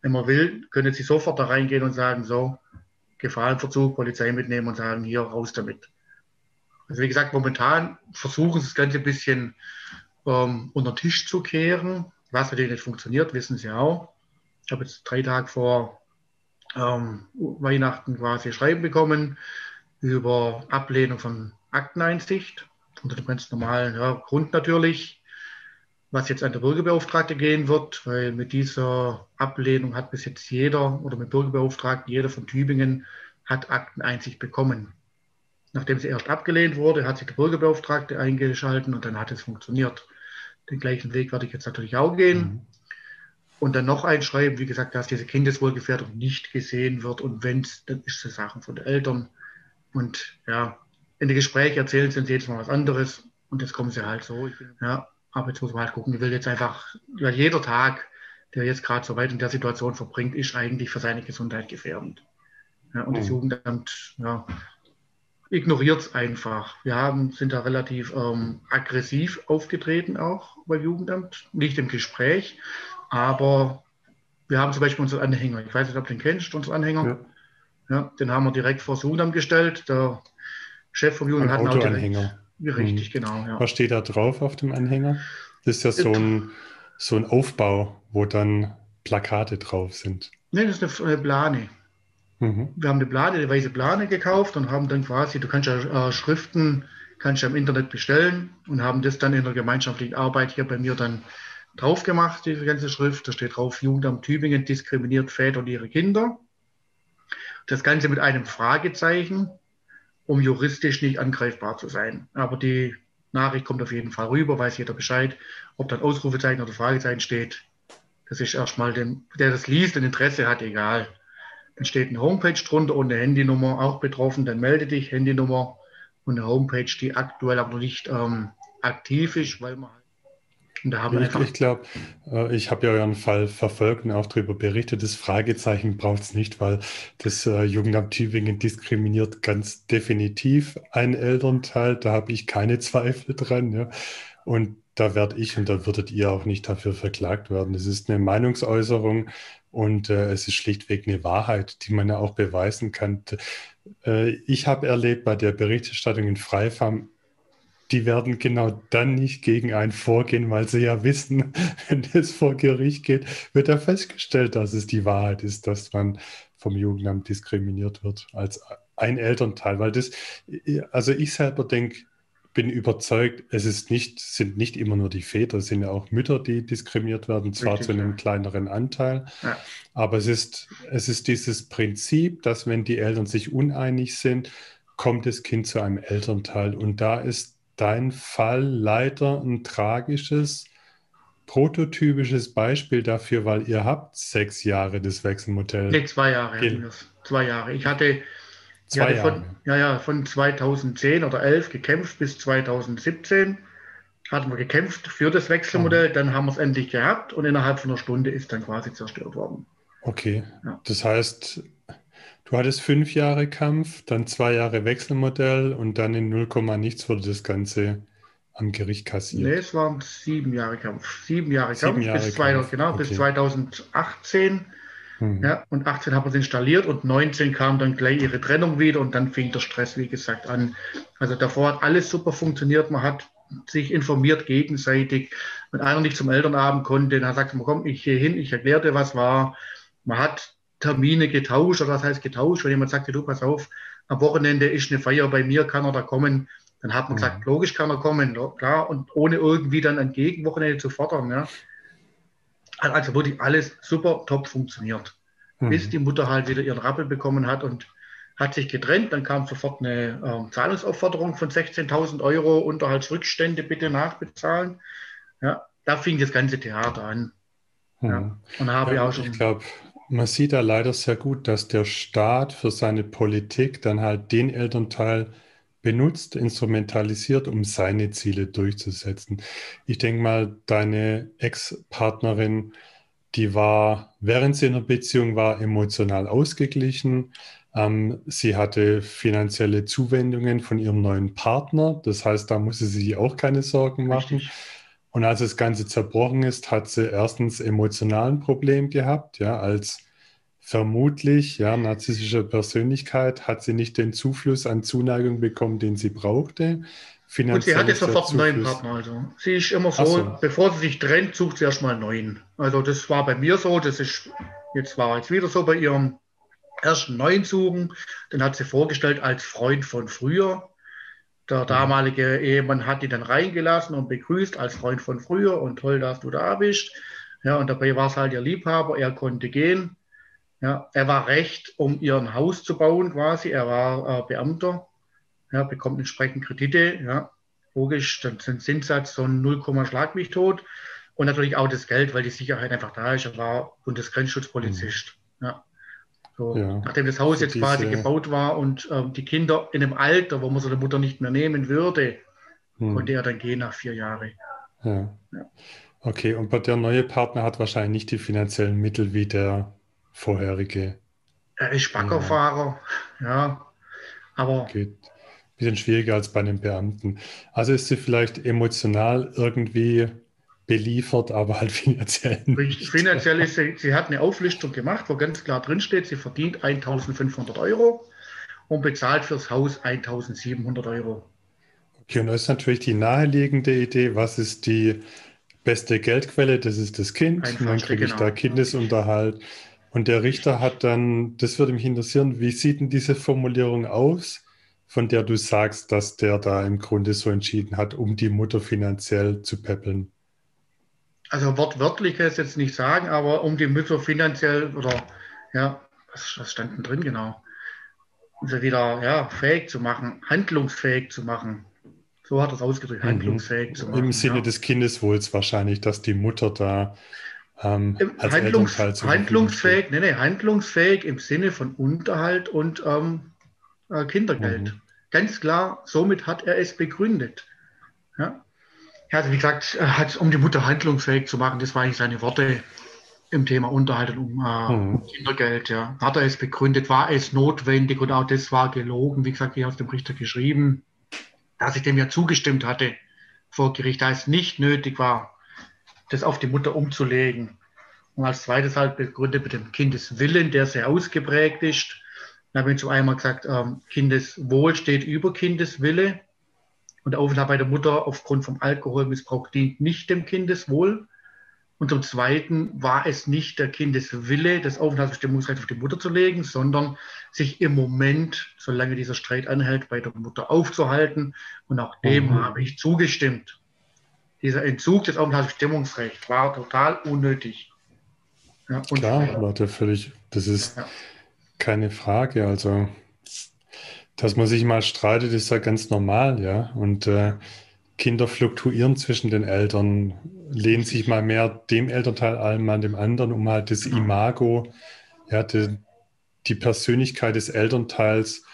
Wenn man will, können Sie sofort da reingehen und sagen, so, Gefahrenverzug, Polizei mitnehmen und sagen, hier, raus damit. Also wie gesagt, momentan versuchen Sie das Ganze ein bisschen ähm, unter den Tisch zu kehren. Was natürlich nicht funktioniert, wissen Sie auch. Ich habe jetzt drei Tage vor ähm, Weihnachten quasi Schreiben bekommen. über Ablehnung von Akteneinsicht unter dem ganz normalen ja, Grund natürlich, was jetzt an der Bürgerbeauftragte gehen wird, weil mit dieser Ablehnung hat bis jetzt jeder oder mit Bürgerbeauftragten, jeder von Tübingen hat Akteneinsicht bekommen. Nachdem sie erst abgelehnt wurde, hat sich der Bürgerbeauftragte eingeschalten und dann hat es funktioniert. Den gleichen Weg werde ich jetzt natürlich auch gehen. Mhm. Und dann noch einschreiben, wie gesagt, dass diese Kindeswohlgefährdung nicht gesehen wird. Und wenn es, dann ist es Sachen von den Eltern. Und ja, in den Gesprächen erzählen sie uns jedes Mal was anderes. Und jetzt kommen sie halt so. Ja, aber jetzt muss man halt gucken. Ich will jetzt einfach, weil jeder Tag, der jetzt gerade so weit in der Situation verbringt, ist eigentlich für seine Gesundheit gefährdend. Ja, und mhm. das Jugendamt ja, ignoriert es einfach. Wir haben, sind da relativ ähm, aggressiv aufgetreten auch beim Jugendamt, nicht im Gespräch, aber wir haben zum Beispiel unseren Anhänger, ich weiß nicht, ob du den kennst, unseren Anhänger. Ja. ja den haben wir direkt vor das Jugendamt gestellt. Der Chef vom Jugendamt hat einen Autoanhänger. Richtig, hm. genau. Ja. Was steht da drauf auf dem Anhänger? Das ist ja so ein, so ein Aufbau, wo dann Plakate drauf sind. Nein, das ist eine Plane. Mhm. Wir haben eine Plane, eine weiße Plane gekauft und haben dann quasi, du kannst ja äh, Schriften, kannst ja im Internet bestellen und haben das dann in der gemeinschaftlichen Arbeit hier bei mir dann drauf gemacht, diese ganze Schrift. Da steht drauf, Jugendamt Tübingen diskriminiert Väter und ihre Kinder. Das Ganze mit einem Fragezeichen, um juristisch nicht angreifbar zu sein. Aber die Nachricht kommt auf jeden Fall rüber, weiß jeder Bescheid. Ob dann Ausrufezeichen oder Fragezeichen steht, das ist erstmal dem, der das liest und Interesse hat, egal. Dann steht eine Homepage drunter und eine Handynummer auch betroffen. Dann melde dich, Handynummer und eine Homepage, die aktuell aber noch nicht ähm, aktiv ist, weil man ich, ich glaube, äh, ich habe ja euren Fall verfolgt und auch darüber berichtet. Das Fragezeichen braucht es nicht, weil das äh, Jugendamt Tübingen diskriminiert ganz definitiv einen Elternteil. Da habe ich keine (laughs) Zweifel dran. Ja. Und da werde ich und da würdet ihr auch nicht dafür verklagt werden. Es ist eine Meinungsäußerung und äh, es ist schlichtweg eine Wahrheit, die man ja auch beweisen kann. Äh, ich habe erlebt bei der Berichterstattung in Freifarm, die werden genau dann nicht gegen einen vorgehen, weil sie ja wissen, (laughs) wenn es vor Gericht geht, wird ja festgestellt, dass es die Wahrheit ist, dass man vom Jugendamt diskriminiert wird als ein Elternteil. Weil das, also ich selber denke, bin überzeugt, es ist nicht, sind nicht immer nur die Väter, es sind ja auch Mütter, die diskriminiert werden, zwar Richtig, zu einem ja. kleineren Anteil. Ja. Aber es ist, es ist dieses Prinzip, dass wenn die Eltern sich uneinig sind, kommt das Kind zu einem Elternteil. Und da ist dein Fall leider ein tragisches, prototypisches Beispiel dafür, weil ihr habt sechs Jahre das Wechselmodell. Nee, zwei Jahre. Zwei Jahre. Ich hatte Zwei ja, von, ja, ja, von 2010 oder 11 gekämpft bis 2017 hatten wir gekämpft für das Wechselmodell, dann haben wir es endlich gehabt und innerhalb von einer Stunde ist dann quasi zerstört worden. Okay, ja. das heißt, du hattest fünf Jahre Kampf, dann zwei Jahre Wechselmodell und dann in 0, nichts wurde das Ganze am Gericht kassiert. Nee, es waren sieben Jahre Kampf. Sieben Jahre sieben Kampf, Jahre bis, Kampf. genau, okay. bis 2018 Mhm. Ja, und 18 haben wir es installiert und 19 kam dann gleich ihre Trennung wieder und dann fing der Stress, wie gesagt, an. Also davor hat alles super funktioniert. Man hat sich informiert gegenseitig. Wenn einer nicht zum Elternabend konnte, dann sagt man, komm, ich gehe hin, ich erkläre dir, was war. Man hat Termine getauscht, oder was heißt getauscht? Wenn jemand sagte, du, pass auf, am Wochenende ist eine Feier bei mir, kann er da kommen? Dann hat man mhm. gesagt, logisch kann er kommen, klar, und ohne irgendwie dann ein Gegenwochenende zu fordern. Ja. Hat also wirklich alles super top funktioniert. Mhm. Bis die Mutter halt wieder ihren Rappel bekommen hat und hat sich getrennt. Dann kam sofort eine äh, Zahlungsaufforderung von 16.000 Euro, Unterhaltsrückstände bitte nachbezahlen. Ja, da fing das ganze Theater an. Mhm. Ja, und habe ja, auch schon. Ich glaube, man sieht da leider sehr gut, dass der Staat für seine Politik dann halt den Elternteil benutzt, instrumentalisiert, um seine Ziele durchzusetzen. Ich denke mal, deine Ex-Partnerin, die war, während sie in der Beziehung war, emotional ausgeglichen. Ähm, sie hatte finanzielle Zuwendungen von ihrem neuen Partner. Das heißt, da musste sie sich auch keine Sorgen machen. Richtig. Und als das Ganze zerbrochen ist, hat sie erstens emotionalen Problem gehabt, ja, als vermutlich, ja, narzisstische Persönlichkeit, hat sie nicht den Zufluss an Zuneigung bekommen, den sie brauchte. Und sie hatte sofort einen neuen Partner. Also. Sie ist immer so, so, bevor sie sich trennt, sucht sie erstmal einen neuen. Also das war bei mir so, das ist, jetzt war jetzt wieder so bei ihrem erst einen neuen suchen. Den hat sie vorgestellt als Freund von früher. Der mhm. damalige Ehemann hat die dann reingelassen und begrüßt als Freund von früher und toll, dass du da bist. Ja, und dabei war es halt ihr Liebhaber, er konnte gehen. Ja, er war recht, um ihr ein Haus zu bauen quasi. Er war äh, Beamter, ja, bekommt entsprechend Kredite. Ja, logisch, dann sind Zinssatz so ein 0, Schlagwich tot. Und natürlich auch das Geld, weil die Sicherheit einfach da ist. Er war Bundesgrenzschutzpolizist. So, ja. Nachdem das Haus jetzt diese... quasi gebaut war und ähm, die Kinder in einem Alter, wo man so eine Mutter nicht mehr nehmen würde, hm. konnte er dann gehen nach vier Jahren. Ja. ja. Okay, und der neue Partner hat wahrscheinlich nicht die finanziellen Mittel wie der vorherige. Er ist Baggerfahrer, ja. ja. Aber. Geht ein bisschen schwieriger als bei einem Beamten. Also ist sie vielleicht emotional irgendwie beliefert, aber halt (laughs) finanziell nicht. Finanziell ist sie, sie hat eine Auflistung gemacht, wo ganz klar drinsteht, sie verdient 1500 Euro und bezahlt fürs Haus 1700 Euro. Okay, und das ist natürlich die naheliegende Idee, was ist die beste Geldquelle? Das ist das Kind, Einfachste, dann kriege ich genau. da Kindesunterhalt. Und der Richter hat dann, das würde mich interessieren, wie sieht denn diese Formulierung aus, von der du sagst, dass der da im Grunde so entschieden hat, um die Mutter finanziell zu peppeln? Also wortwörtlich kann ich es jetzt nicht sagen, aber um die Mütter finanziell oder ja, was, was stand denn drin genau? Um sie wieder ja, fähig zu machen, handlungsfähig zu machen. So hat er es ausgedrückt, mhm. handlungsfähig zu machen. Im Sinne ja. des Kindeswohls wahrscheinlich, dass die Mutter da ähm, als Handlungs handlungsfähig, nee, nee, handlungsfähig im Sinne von Unterhalt und ähm, äh, Kindergeld. Mhm. Ganz klar, somit hat er es begründet. Ja? Ja, also wie gesagt, hat, um die Mutter handlungsfähig zu machen, das waren eigentlich seine Worte im Thema Unterhalt und um äh, mhm. Kindergeld. Ja. Hat er es begründet, war es notwendig und auch das war gelogen. Wie gesagt, ich habe dem Richter geschrieben, dass ich dem ja zugestimmt hatte vor Gericht, da es nicht nötig war, das auf die Mutter umzulegen. Und als zweites halt begründet mit dem Kindeswillen, der sehr ausgeprägt ist. Dann habe ich zu einmal gesagt, ähm, Kindeswohl steht über Kindeswille. Und der Aufenthalt bei der Mutter aufgrund vom Alkoholmissbrauch dient nicht dem Kindeswohl. Und zum Zweiten war es nicht der Kindeswille, das Aufenthaltsbestimmungsrecht auf die Mutter zu legen, sondern sich im Moment, solange dieser Streit anhält, bei der Mutter aufzuhalten. Und auch dem mhm. habe ich zugestimmt. Dieser Entzug des Aufenthaltsbestimmungsrechts war total unnötig. Ja, Klar, Leute, völlig, das ist ja. keine Frage. Also dass man sich mal streitet, ist ja ganz normal, ja. Und äh, Kinder fluktuieren zwischen den Eltern, lehnen sich mal mehr dem Elternteil an, mal dem anderen, um halt das Imago, ja, die, die Persönlichkeit des Elternteils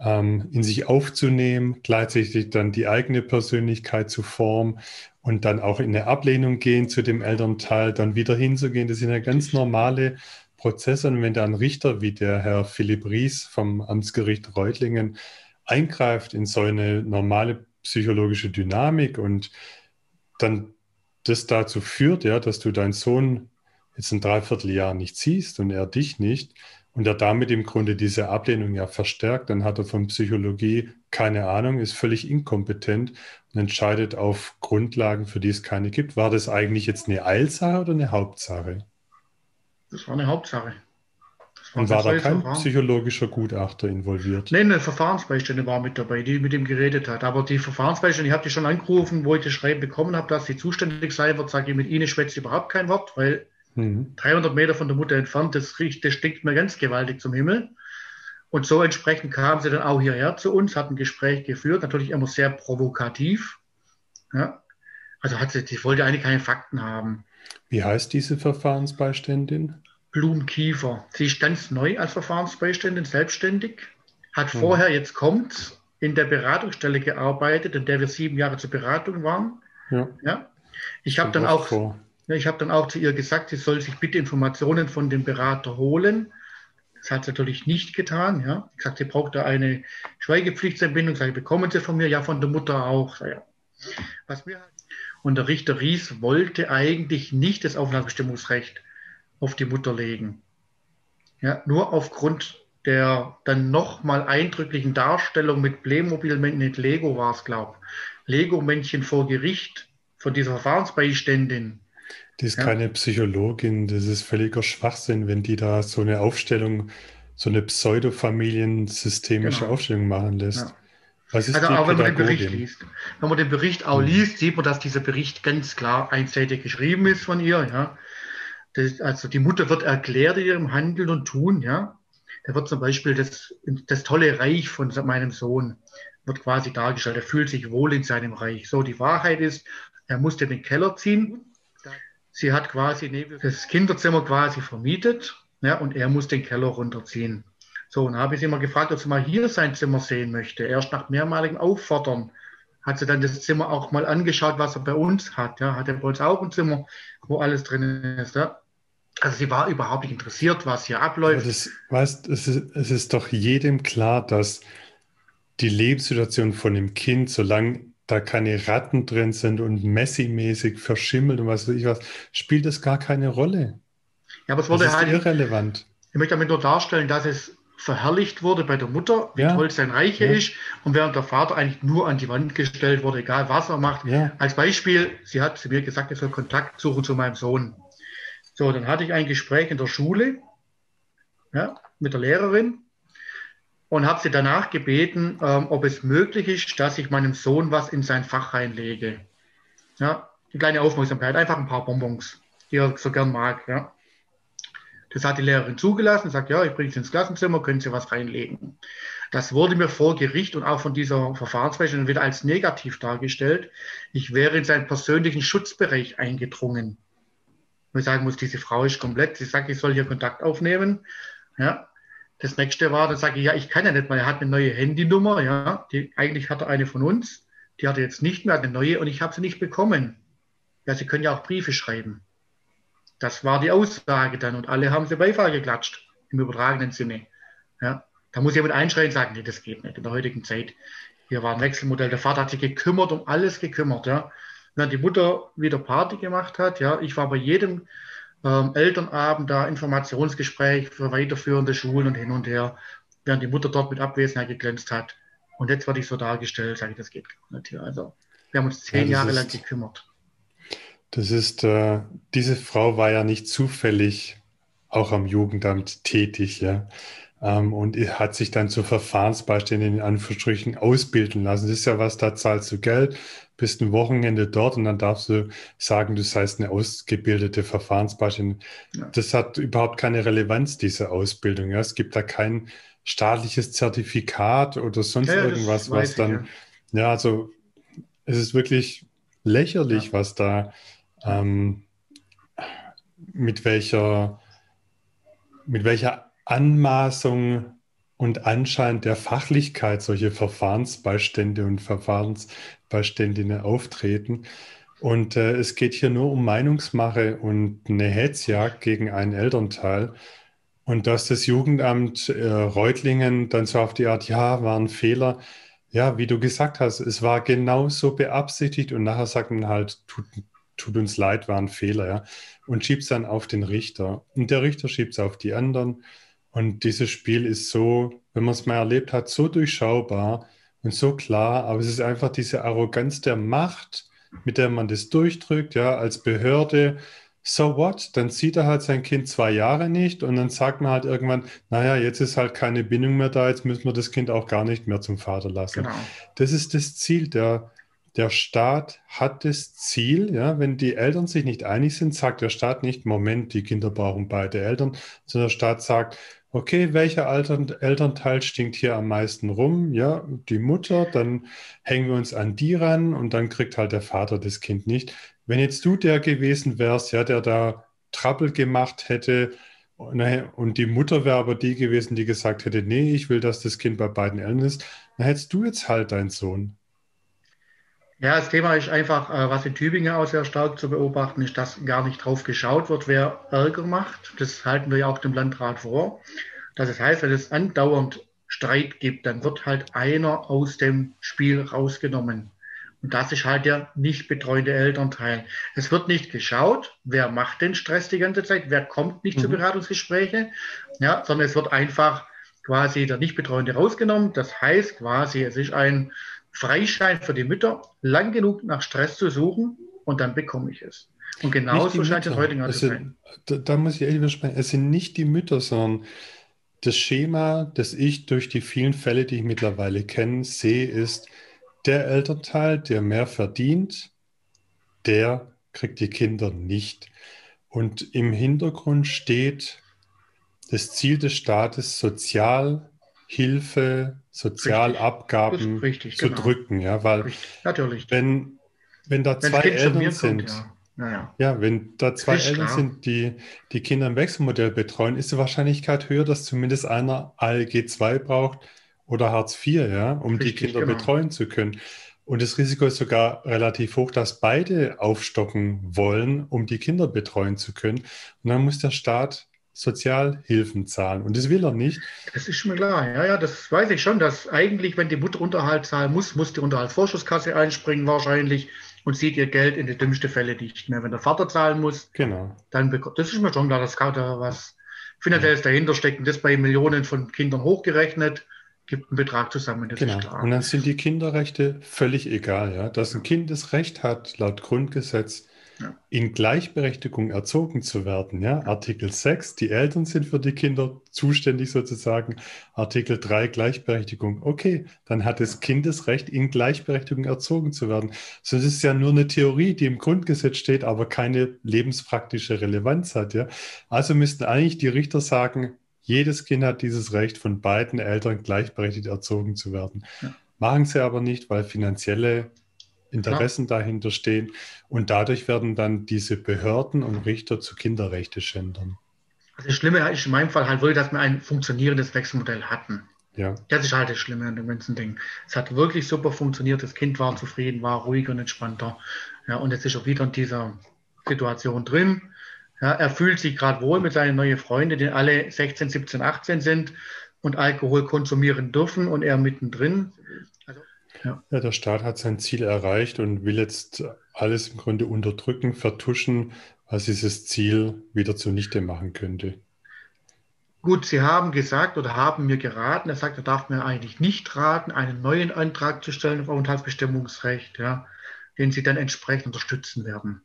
ähm, in sich aufzunehmen, gleichzeitig dann die eigene Persönlichkeit zu formen und dann auch in eine Ablehnung gehen zu dem Elternteil, dann wieder hinzugehen. Das sind ja ganz normale Prozesse. Und wenn da ein Richter wie der Herr Philipp Ries vom Amtsgericht Reutlingen eingreift in so eine normale psychologische Dynamik und dann das dazu führt, ja, dass du deinen Sohn jetzt ein Dreivierteljahr nicht siehst und er dich nicht und er damit im Grunde diese Ablehnung ja verstärkt, dann hat er von Psychologie keine Ahnung, ist völlig inkompetent und entscheidet auf Grundlagen, für die es keine gibt. War das eigentlich jetzt eine Eilsache oder eine Hauptsache? Das war eine Hauptsache. War Und war da kein Verfahren. psychologischer Gutachter involviert? Nein, eine Verfahrensbeistände war mit dabei, die mit ihm geredet hat. Aber die Verfahrensbeistände, ich habe die schon angerufen, wo ich das Schreiben bekommen habe, dass sie zuständig sei wird, sage ich, mit ihnen schwätze überhaupt kein Wort, weil mhm. 300 Meter von der Mutter entfernt, das, riecht, das stinkt mir ganz gewaltig zum Himmel. Und so entsprechend kamen sie dann auch hierher zu uns, hatten ein Gespräch geführt, natürlich immer sehr provokativ. Ja. Also hat sie, sie wollte eigentlich keine Fakten haben. Wie heißt diese Verfahrensbeiständin? Blumenkiefer. Sie ist ganz neu als Verfahrensbeiständin, selbstständig, hat hm. vorher, jetzt kommt, in der Beratungsstelle gearbeitet, in der wir sieben Jahre zur Beratung waren. Ja. ja. Ich habe dann auch, ja, ich habe dann auch zu ihr gesagt, sie soll sich bitte Informationen von dem Berater holen. Das hat sie natürlich nicht getan. Ja. Ich gesagt, sie braucht da eine Schweigepflichtsentbindung. Sage, bekommen Sie von mir? Ja, von der Mutter auch. Ja. Was mir halt und der Richter Ries wollte eigentlich nicht das Aufnahmebestimmungsrecht auf die Mutter legen. Ja, nur aufgrund der dann nochmal eindrücklichen Darstellung mit Playmobil-Männchen, mit Lego war es, glaube ich. Lego-Männchen vor Gericht von dieser Verfahrensbeiständin. Die ist ja. keine Psychologin, das ist völliger Schwachsinn, wenn die da so eine Aufstellung so eine pseudo-familiensystemische genau. Aufstellung machen lässt. Ja. Also auch wenn man den Bericht liest. Wenn man den Bericht auch mhm. liest, sieht man, dass dieser Bericht ganz klar einseitig geschrieben ist von ihr. Ja. Das, also die Mutter wird erklärt in ihrem Handeln und Tun. Ja. Da wird zum Beispiel das, das tolle Reich von meinem Sohn wird quasi dargestellt. Er fühlt sich wohl in seinem Reich. So, die Wahrheit ist, er musste den Keller ziehen. Sie hat quasi das Kinderzimmer quasi vermietet ja, und er muss den Keller runterziehen. So, und habe ich sie immer gefragt, ob sie mal hier sein Zimmer sehen möchte. Erst nach mehrmaligem Auffordern hat sie dann das Zimmer auch mal angeschaut, was er bei uns hat. Ja, hat er bei uns auch ein Zimmer, wo alles drin ist. Ja. Also sie war überhaupt nicht interessiert, was hier abläuft. Das, weißt, es ist, es ist doch jedem klar, dass die Lebenssituation von dem Kind, solange da keine Ratten drin sind und Messi-mäßig verschimmelt und was weiß ich was, spielt das gar keine Rolle. Ja, aber es wurde das ist halt irrelevant. Ich möchte damit nur darstellen, dass es verherrlicht wurde bei der Mutter, wie ja. toll sein Reiche ja. ist, und während der Vater eigentlich nur an die Wand gestellt wurde, egal was er macht. Ja. Als Beispiel, sie hat zu mir gesagt, er soll Kontakt suchen zu meinem Sohn. So, dann hatte ich ein Gespräch in der Schule ja, mit der Lehrerin und habe sie danach gebeten, ähm, ob es möglich ist, dass ich meinem Sohn was in sein Fach reinlege. Ja, eine kleine Aufmerksamkeit, einfach ein paar Bonbons, die er so gern mag. Ja. Das hat die Lehrerin zugelassen, sagt, ja, ich bringe es ins Klassenzimmer, können Sie was reinlegen. Das wurde mir vor Gericht und auch von dieser Verfahrensrechnung wieder als negativ dargestellt. Ich wäre in seinen persönlichen Schutzbereich eingedrungen. Ich sagen muss, diese Frau ist komplett, sie sagt, ich soll hier Kontakt aufnehmen. Ja. Das nächste war, dann sage ich, ja, ich kann ja nicht mal, er hat eine neue Handynummer, ja, die, eigentlich hat er eine von uns, die hat er jetzt nicht mehr, eine neue und ich habe sie nicht bekommen. Ja, Sie können ja auch Briefe schreiben. Das war die Aussage dann und alle haben sie Beifall geklatscht, im übertragenen Sinne. Ja, da muss jemand einschreien und sagen, nee, das geht nicht in der heutigen Zeit. Hier war ein Wechselmodell. Der Vater hat sich gekümmert, um alles gekümmert. Ja. Wenn die Mutter wieder Party gemacht hat, ja, ich war bei jedem ähm, Elternabend da, Informationsgespräch für weiterführende Schulen und hin und her, während die Mutter dort mit Abwesenheit geglänzt hat. Und jetzt werde ich so dargestellt, sage ich, das geht nicht hier. Also wir haben uns zehn ja, Jahre lang gekümmert. Das ist, äh, diese Frau war ja nicht zufällig auch am Jugendamt tätig, ja. Ähm, und hat sich dann zur Verfahrensbeiständin in Anführungsstrichen ausbilden lassen. Das ist ja was, da zahlst du Geld, bist ein Wochenende dort und dann darfst du sagen, du seist eine ausgebildete Verfahrensbeiständin. Ja. Das hat überhaupt keine Relevanz, diese Ausbildung. Ja. Es gibt da kein staatliches Zertifikat oder sonst ja, irgendwas, was dann, ich, ja. ja, also es ist wirklich lächerlich, was da ähm, mit welcher, mit welcher Anmaßung und Anschein der Fachlichkeit solche Verfahrensbeistände und Verfahrensbeiständinnen auftreten. Und äh, es geht hier nur um Meinungsmache und eine Hetzjagd gegen einen Elternteil. Und dass das Jugendamt äh, Reutlingen dann so auf die Art, ja, war ein Fehler. Ja, wie du gesagt hast, es war genau so beabsichtigt und nachher sagt man halt, tut, tut uns leid, war ein Fehler, ja. Und schiebt es dann auf den Richter. Und der Richter schiebt es auf die anderen. Und dieses Spiel ist so, wenn man es mal erlebt hat, so durchschaubar und so klar, aber es ist einfach diese Arroganz der Macht, mit der man das durchdrückt, ja, als Behörde. So what? Dann sieht er halt sein Kind zwei Jahre nicht und dann sagt man halt irgendwann, naja, jetzt ist halt keine Bindung mehr da, jetzt müssen wir das Kind auch gar nicht mehr zum Vater lassen. Genau. Das ist das Ziel der, der Staat hat das Ziel, ja, wenn die Eltern sich nicht einig sind, sagt der Staat nicht, Moment, die Kinder brauchen beide Eltern, sondern der Staat sagt, okay, welcher Eltern, Elternteil stinkt hier am meisten rum? Ja, die Mutter, dann hängen wir uns an die ran und dann kriegt halt der Vater das Kind nicht. Wenn jetzt du der gewesen wärst, ja, der da Trouble gemacht hätte, und die Mutter wäre aber die gewesen, die gesagt hätte, nee, ich will, dass das Kind bei beiden Eltern ist, dann hättest du jetzt halt deinen Sohn. Ja, das Thema ist einfach, äh, was in Tübingen auch sehr stark zu beobachten ist, dass gar nicht drauf geschaut wird, wer Ärger macht. Das halten wir ja auch dem Landrat vor. Das heißt, wenn es andauernd Streit gibt, dann wird halt einer aus dem Spiel rausgenommen. Und das ist halt der nicht betreuende Elternteil. Es wird nicht geschaut, wer macht den Stress die ganze Zeit, wer kommt nicht mhm. zu Beratungsgespräche, ja, sondern es wird einfach quasi der nicht betreuende rausgenommen. Das heißt quasi, es ist ein Freischein für die Mütter, lang genug nach Stress zu suchen und dann bekomme ich es. Und genauso scheint es heute zu sein. Da, da, muss ich ehrlich widersprechen. Es sind nicht die Mütter, sondern das Schema, das ich durch die vielen Fälle, die ich mittlerweile kenne, sehe, ist, der Elternteil, der mehr verdient, der kriegt die Kinder nicht. Und im Hintergrund steht das Ziel des Staates, Sozialhilfe, Sozialabgaben richtig, zu genau. drücken. Ja, weil richtig. Natürlich. Wenn, wenn da zwei Eltern sind, kommt, ja. Naja. Ja, wenn da zwei Eltern klar. sind, die die Kinder im Wechselmodell betreuen, ist die Wahrscheinlichkeit höher, dass zumindest einer ALG 2 braucht oder Hartz IV, ja, um Richtig, die Kinder genau. betreuen zu können. Und das Risiko ist sogar relativ hoch, dass beide aufstocken wollen, um die Kinder betreuen zu können. Und dann muss der Staat Sozialhilfen zahlen. Und das will er nicht. Das ist schon klar. Ja, ja, das weiß ich schon, dass eigentlich, wenn die Mutter Unterhalt zahlen muss, muss die Unterhaltsvorschusskasse einspringen wahrscheinlich und sieht ihr Geld in die dümmste Fälle nicht mehr. Wenn der Vater zahlen muss, genau. dann bekommt, das ist mir schon klar, dass da was finanzielles ja. dahinter steckt und das bei Millionen von Kindern hochgerechnet gibt einen Betrag zusammen. Das genau. Und dann sind die Kinderrechte völlig egal, ja. Dass ein Kind das Recht hat, laut Grundgesetz ja. in Gleichberechtigung erzogen zu werden. Ja? Artikel 6, die Eltern sind für die Kinder zuständig sozusagen. Artikel 3, Gleichberechtigung. Okay, dann hat das Kind das Recht, in Gleichberechtigung erzogen zu werden. So, das ist ja nur eine Theorie, die im Grundgesetz steht, aber keine lebenspraktische Relevanz hat. Ja? Also müssten eigentlich die Richter sagen, jedes Kind hat dieses Recht, von beiden Eltern gleichberechtigt erzogen zu werden. Ja. Machen sie aber nicht, weil finanzielle Interessen ja. dahinter stehen. Und dadurch werden dann diese Behörden und Richter zu Kinderrechteschändern. Also das Schlimme ist in meinem Fall halt wirklich, dass wir ein funktionierendes Wechselmodell hatten. Ja. Das ist halt das Schlimme an dem ganzen Ding. Es hat wirklich super funktioniert. Das Kind war zufrieden, war ruhiger und entspannter. Ja, und jetzt ist er wieder in dieser Situation drin. Ja, er fühlt sich gerade wohl mit seinen neuen Freunden, die alle 16, 17, 18 sind und Alkohol konsumieren dürfen und er mittendrin. Ja. ja, der Staat hat sein Ziel erreicht und will jetzt alles im Grunde unterdrücken, vertuschen, was dieses Ziel wieder zunichte machen könnte. Gut, Sie haben gesagt oder haben mir geraten, er sagt, er darf mir eigentlich nicht raten, einen neuen Antrag zu stellen auf Aufenthaltsbestimmungsrecht, ja, den Sie dann entsprechend unterstützen werden.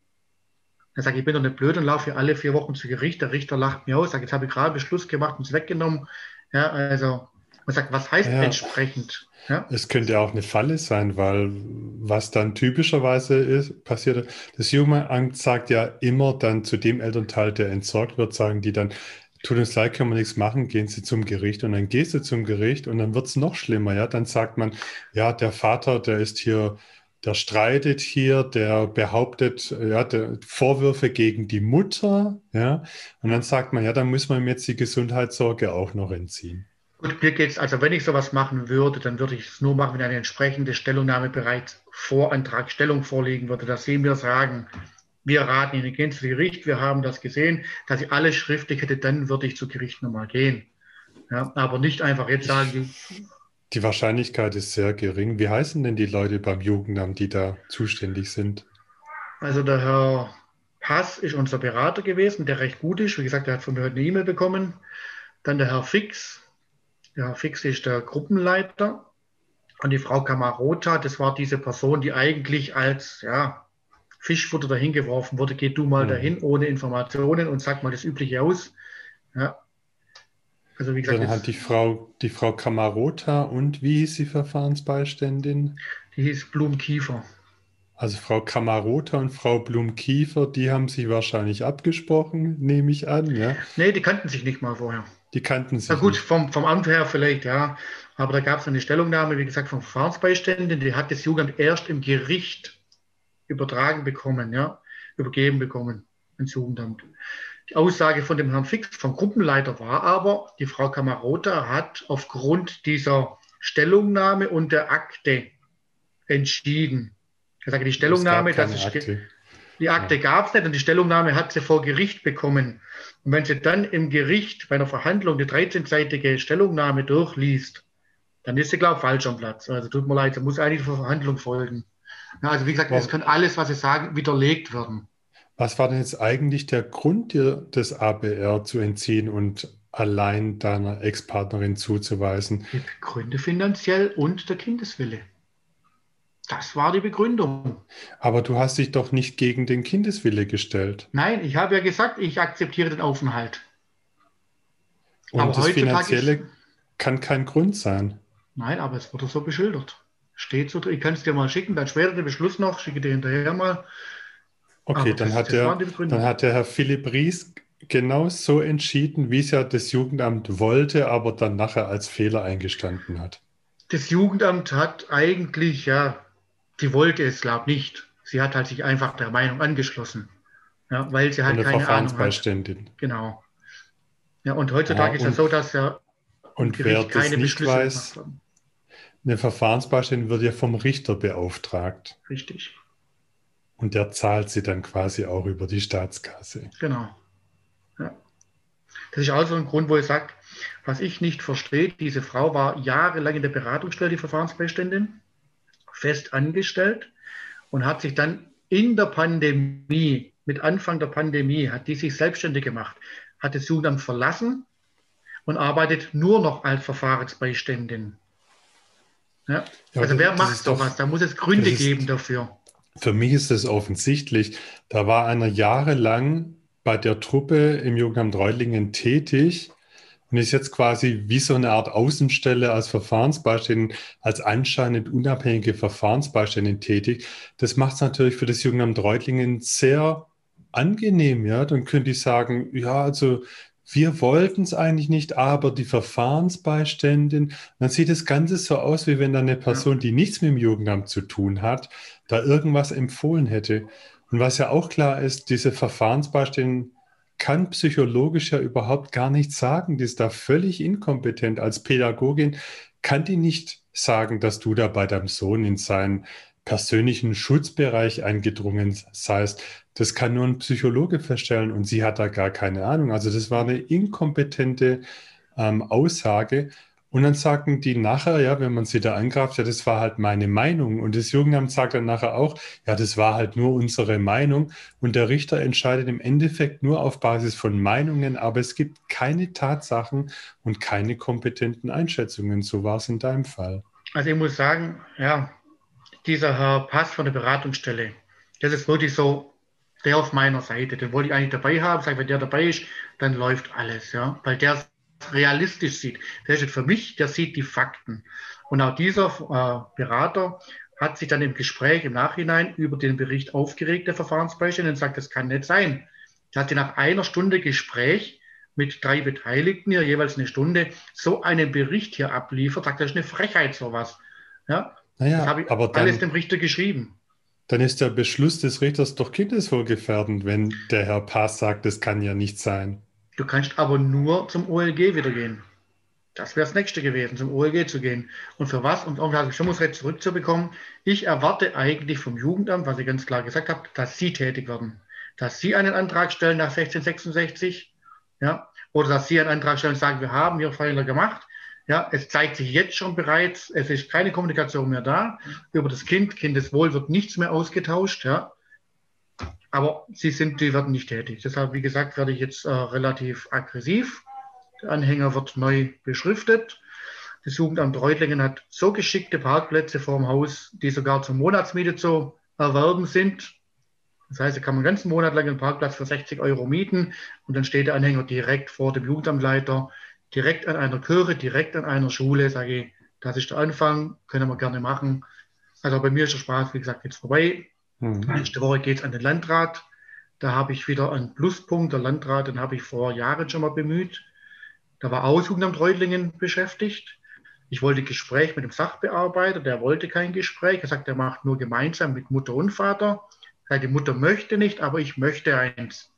Er sagt, ich bin doch nicht blöd und laufe alle vier Wochen zu Gericht. Der Richter lacht mir aus, sagt, jetzt habe ich gerade Beschluss gemacht und es weggenommen. Ja, also man sagt, was heißt ja. entsprechend? Ja? Es könnte auch eine Falle sein, weil was dann typischerweise ist, passiert, das Jugendamt sagt ja immer dann zu dem Elternteil, der entsorgt wird, sagen die dann, tut uns leid, können wir nichts machen, gehen Sie zum Gericht und dann gehst du zum Gericht und dann wird es noch schlimmer, ja, dann sagt man, ja, der Vater, der ist hier, der streitet hier, der behauptet, ja, der Vorwürfe gegen die Mutter, ja, und dann sagt man, ja, dann muss man ihm jetzt die Gesundheitssorge auch noch entziehen. Gut, mir geht's, also wenn ich sowas machen würde, dann würde ich es nur machen, wenn eine entsprechende Stellungnahme bereits vor Antragstellung vorliegen würde, dass Sie mir sagen, wir raten Ihnen, gehen zu Gericht, wir haben das gesehen, dass ich alles schriftlich hätte, dann würde ich zu Gericht nochmal gehen. Ja, aber nicht einfach jetzt sagen. Die Wahrscheinlichkeit ist sehr gering. Wie heißen denn die Leute beim Jugendamt, die da zuständig sind? Also der Herr Pass ist unser Berater gewesen, der recht gut ist. Wie gesagt, er hat von mir heute eine E-Mail bekommen. Dann der Herr Fix, ja, Fix ist der Gruppenleiter. Und die Frau Kamarota, das war diese Person, die eigentlich als ja, Fischfutter dahin geworfen wurde. Geh du mal mhm. dahin ohne Informationen und sag mal das Übliche aus. Ja. Also wie gesagt, dann hat die Frau, die Frau Kamarota und wie hieß die Verfahrensbeiständin? Die hieß Blumkiefer. Also Frau Kamarota und Frau Blumkiefer, die haben sich wahrscheinlich abgesprochen, nehme ich an, ja? Nee, die kannten sich nicht mal vorher. Die kannten sich. Na gut, vom, vom Amt her vielleicht, ja. Aber da gab es eine Stellungnahme, wie gesagt, vom Verfahrensbeiständen, die hat das Jugendamt erst im Gericht übertragen bekommen, ja, übergeben bekommen ins Jugendamt. Die Aussage von dem Herrn Fix, vom Gruppenleiter, war aber, die Frau Kamarota hat aufgrund dieser Stellungnahme und der Akte entschieden. Ich sage, die Stellungnahme, das ist, Akte. Die Akte gab es nicht und die Stellungnahme hat sie vor Gericht bekommen. Und wenn sie dann im Gericht bei einer Verhandlung die 13-seitige Stellungnahme durchliest, dann ist sie, glaube ich, falsch am Platz. Also tut mir leid, da muss eigentlich eine Verhandlung folgen. Ja, also wie gesagt, es kann alles, was Sie sagen, widerlegt werden. Was war denn jetzt eigentlich der Grund, dir das ABR zu entziehen und allein deiner Ex-Partnerin zuzuweisen? Die Gründe finanziell und der Kindeswille. Das war die Begründung. Aber du hast dich doch nicht gegen den Kindeswille gestellt. Nein, ich habe ja gesagt, ich akzeptiere den Aufenthalt. Und aber das Finanzielle ist, kann kein Grund sein. Nein, aber es wurde so beschildert. Steht so drin. Ich kann es dir mal schicken, dann später den Beschluss noch, schicke dir hinterher mal. Okay, dann, das, hat der, dann hat der Herr Philipp Ries genau so entschieden, wie es ja das Jugendamt wollte, aber dann nachher als Fehler eingestanden hat. Das Jugendamt hat eigentlich, ja, sie wollte es, glaube ich, nicht. Sie hat halt sich einfach der Meinung angeschlossen. Ja, weil sie halt eine keine Verfahrensbeiständin. Ahnung hat. Genau. Ja, und heutzutage ja, und, ist es so, dass ja und wer das nicht Beschlüsse weiß, eine Verfahrensbeiständin wird ja vom Richter beauftragt. Richtig. Und der zahlt sie dann quasi auch über die Staatskasse. Genau. Ja. Das ist also ein Grund, wo ich sage, was ich nicht verstehe, diese Frau war jahrelang in der Beratungsstelle, die Verfahrensbeiständin, fest angestellt und hat sich dann in der Pandemie, mit Anfang der Pandemie, hat die sich selbstständig gemacht, hat das Jugendamt verlassen und arbeitet nur noch als Verfahrensbeiständin. Ja? Ja, also wer macht sowas? Da muss es Gründe geben dafür. Für mich ist es offensichtlich. Da war einer jahrelang bei der Truppe im Jugendamt Reutlingen tätig und ist jetzt quasi wie so eine Art Außenstelle als Verfahrensbeiständin, als anscheinend unabhängige Verfahrensbeiständin tätig. Das macht es natürlich für das Jugendamt Reutlingen sehr angenehm, ja. Dann könnte ich sagen, ja, also wir wollten es eigentlich nicht, aber die Verfahrensbeiständin, dann sieht das Ganze so aus, wie wenn da eine Person, die nichts mit dem Jugendamt zu tun hat, da irgendwas empfohlen hätte. Und was ja auch klar ist, diese Verfahrensbeiständin kann psychologisch ja überhaupt gar nichts sagen. Die ist da völlig inkompetent. Als Pädagogin kann die nicht sagen, dass du da bei deinem Sohn in seinen persönlichen Schutzbereich eingedrungen seist. Das kann nur ein Psychologe feststellen und sie hat da gar keine Ahnung. Also das war eine inkompetente ähm, Aussage. Und dann sagten die nachher, ja, wenn man sie da angreift, ja, das war halt meine Meinung. Und das Jugendamt sagt dann nachher auch, ja, das war halt nur unsere Meinung. Und der Richter entscheidet im Endeffekt nur auf Basis von Meinungen, aber es gibt keine Tatsachen und keine kompetenten Einschätzungen. So war es in deinem Fall. Also ich muss sagen, ja, dieser Herr Pass von der Beratungsstelle, das ist wirklich so der auf meiner Seite. Den wollte ich eigentlich dabei haben. Sag, wenn der dabei ist, dann läuft alles, ja. Weil der realistisch sieht. Der ist für mich, der sieht die Fakten. Und auch dieser äh, Berater hat sich dann im Gespräch im Nachhinein über den Bericht aufgeregt, der Verfahrensbeistand, und sagt, das kann nicht sein. Er hatte nach einer Stunde Gespräch mit drei Beteiligten hier jeweils eine Stunde so einen Bericht hier abliefert, sagt, das ist eine Frechheit, sowas. Ja, naja, das habe ich aber dann, alles dem Richter geschrieben. Dann ist der Beschluss des Richters doch kindeswohlgefährdend, wenn der Herr Paas sagt, das kann ja nicht sein. Du kannst aber nur zum OLG wieder gehen. Das wäre das nächste gewesen, zum OLG zu gehen. Und für was? Und um das Bestimmungsrecht zurückzubekommen, ich erwarte eigentlich vom Jugendamt, was ich ganz klar gesagt habe, dass Sie tätig werden. Dass Sie einen Antrag stellen nach 1666, ja, oder dass Sie einen Antrag stellen und sagen, wir haben hier Fehler gemacht. Ja, es zeigt sich jetzt schon bereits, es ist keine Kommunikation mehr da über das Kind. Kindeswohl wird nichts mehr ausgetauscht. Ja, aber sie sind, die werden nicht tätig. Deshalb, wie gesagt, werde ich jetzt äh, relativ aggressiv. Der Anhänger wird neu beschriftet. Das Jugendamt Reutlingen hat so geschickte Parkplätze vorm Haus, die sogar zur Monatsmiete zu erwerben sind. Das heißt, da kann man einen ganzen Monat lang einen Parkplatz für 60 Euro mieten und dann steht der Anhänger direkt vor dem Jugendamtleiter direkt an einer Kirche, direkt an einer Schule, sage ich, das ist der Anfang, können wir gerne machen. Also bei mir ist der Spaß, wie gesagt, jetzt vorbei. Mhm. Nächste Woche geht es an den Landrat. Da habe ich wieder einen Pluspunkt. Der Landrat, den habe ich vor Jahren schon mal bemüht. Da war auch Jugendamt Reutlingen beschäftigt. Ich wollte Gespräch mit dem Sachbearbeiter, der wollte kein Gespräch. Er sagt, er macht nur gemeinsam mit Mutter und Vater. Die Mutter möchte nicht, aber ich möchte eins.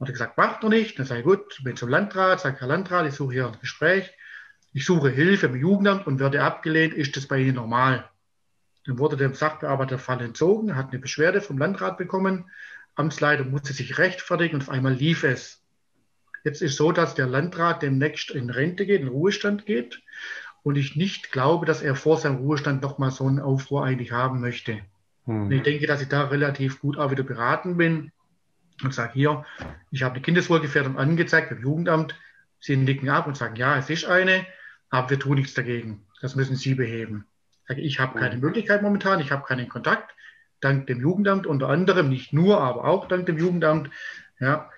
Hat er gesagt, macht er nicht. Dann sage ich, gut, bin zum Landrat, sage Herr Landrat, ich suche hier ein Gespräch. Ich suche Hilfe im Jugendamt und werde abgelehnt. Ist das bei Ihnen normal? Dann wurde dem Sachbearbeiter der Fall entzogen, hat eine Beschwerde vom Landrat bekommen. Amtsleiter musste sich rechtfertigen und auf einmal lief es. Jetzt ist so, dass der Landrat demnächst in Rente geht, in Ruhestand geht. Und ich nicht glaube, dass er vor seinem Ruhestand nochmal so einen Aufruhr eigentlich haben möchte. Hm. Ich denke, dass ich da relativ gut auch wieder beraten bin und sage hier, ich habe eine Kindeswohlgefährdung angezeigt beim Jugendamt. Sie nicken ab und sagen, ja, es ist eine, aber wir tun nichts dagegen. Das müssen Sie beheben. Sage, ich habe keine mhm. Möglichkeit momentan, ich habe keinen Kontakt. Dank dem Jugendamt unter anderem, nicht nur, aber auch dank dem Jugendamt. Ja,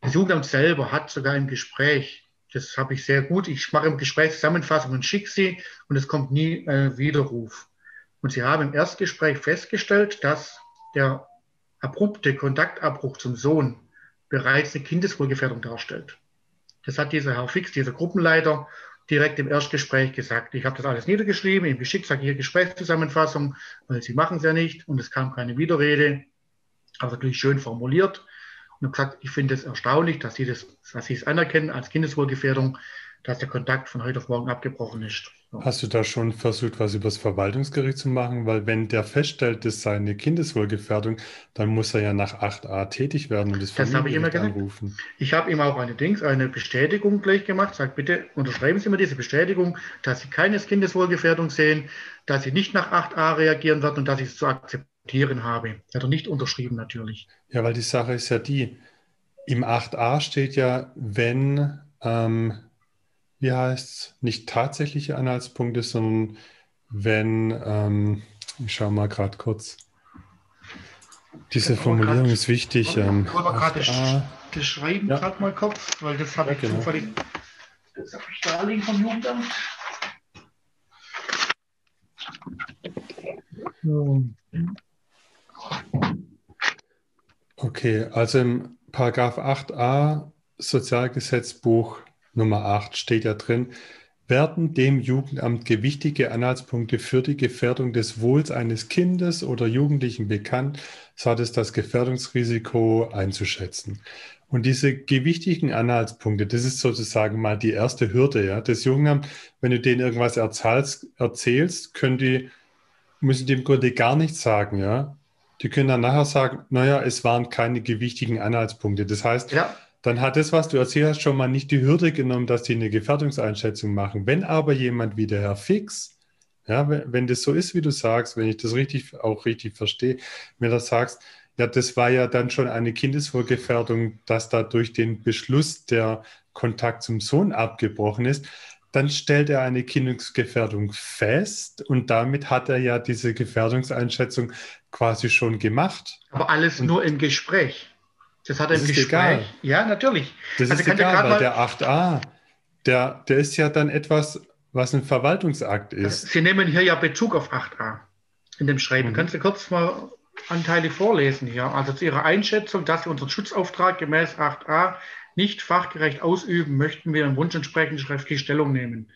das Jugendamt selber hat sogar im Gespräch Das habe ich sehr gut. Ich mache im Gespräch Zusammenfassung und schicke sie und es kommt nie äh, Widerruf. Und sie haben im Erstgespräch festgestellt, dass der abrupte Kontaktabbruch zum Sohn bereits eine Kindeswohlgefährdung darstellt. Das hat dieser Herr Fix, dieser Gruppenleiter, direkt im Erstgespräch gesagt. Ich habe das alles niedergeschrieben, ihm geschickt, sage hier Gesprächszusammenfassung, weil Sie machen es ja nicht und es kam keine Widerrede. Aber natürlich schön formuliert und habe gesagt, ich finde es erstaunlich, dass Sie das, dass Sie es anerkennen als Kindeswohlgefährdung, dass der Kontakt von heute auf morgen abgebrochen ist. Hast du da schon versucht, was über das Verwaltungsgericht zu machen? Weil wenn der feststellt, das sei eine Kindeswohlgefährdung, dann muss er ja nach 8a tätig werden und das, das habe ich immer gesagt. anrufen. Ich habe ihm auch eine Dings, eine Bestätigung gleich gemacht. Sagt bitte, unterschreiben Sie mir diese Bestätigung, dass Sie keine Kindeswohlgefährdung sehen, dass Sie nicht nach 8a reagieren werden und dass ich es zu akzeptieren habe. Hat er nicht unterschrieben natürlich. Ja, weil die Sache ist ja die, im 8a steht ja, wenn ähm, wie heißt es, nicht tatsächliche Anhaltspunkte, sondern wenn, ähm, ich schaue mal gerade kurz, diese Formulierung grad, ist wichtig. Ähm, ich wollte gerade das, Schreiben ja. gerade mal Kopf, weil das habe ja, ich genau. zufällig, das habe ich da liegen vom Jugendamt. Okay, also im Paragraph 8a Sozialgesetzbuch Nummer 8 steht ja drin, werden dem Jugendamt gewichtige Anhaltspunkte für die Gefährdung des Wohls eines Kindes oder Jugendlichen bekannt, so hat es das Gefährdungsrisiko einzuschätzen. Und diese gewichtigen Anhaltspunkte, das ist sozusagen mal die erste Hürde, ja, des Jugendamts. Wenn du denen irgendwas erzählst, erzählst können die, müssen die im Grunde gar nichts sagen, ja. Die können dann nachher sagen, naja, es waren keine gewichtigen Anhaltspunkte. Das heißt, ja dann hat das, was du erzählt hast, schon mal nicht die Hürde genommen, dass die eine Gefährdungseinschätzung machen. Wenn aber jemand wie der Herr Fix, ja, wenn, wenn das so ist, wie du sagst, wenn ich das richtig auch richtig verstehe, mir das sagst, ja, das war ja dann schon eine Kindeswohlgefährdung, dass da durch den Beschluss der Kontakt zum Sohn abgebrochen ist, dann stellt er eine Kindesgefährdung fest und damit hat er ja diese Gefährdungseinschätzung quasi schon gemacht. Aber alles und, nur im Gespräch. Das hat er im Gespräch. Egal. Ja, natürlich. Das also ist egal, weil der 8a, der, der ist ja dann etwas, was ein Verwaltungsakt ist. Sie nehmen hier ja Bezug auf 8a in dem Schreiben. Mhm. Können Sie kurz mal Anteile vorlesen hier? Also zu Ihrer Einschätzung, dass Sie unseren Schutzauftrag gemäß 8a nicht fachgerecht ausüben, möchten wir im Wunsch entsprechend schriftlich Stellung nehmen.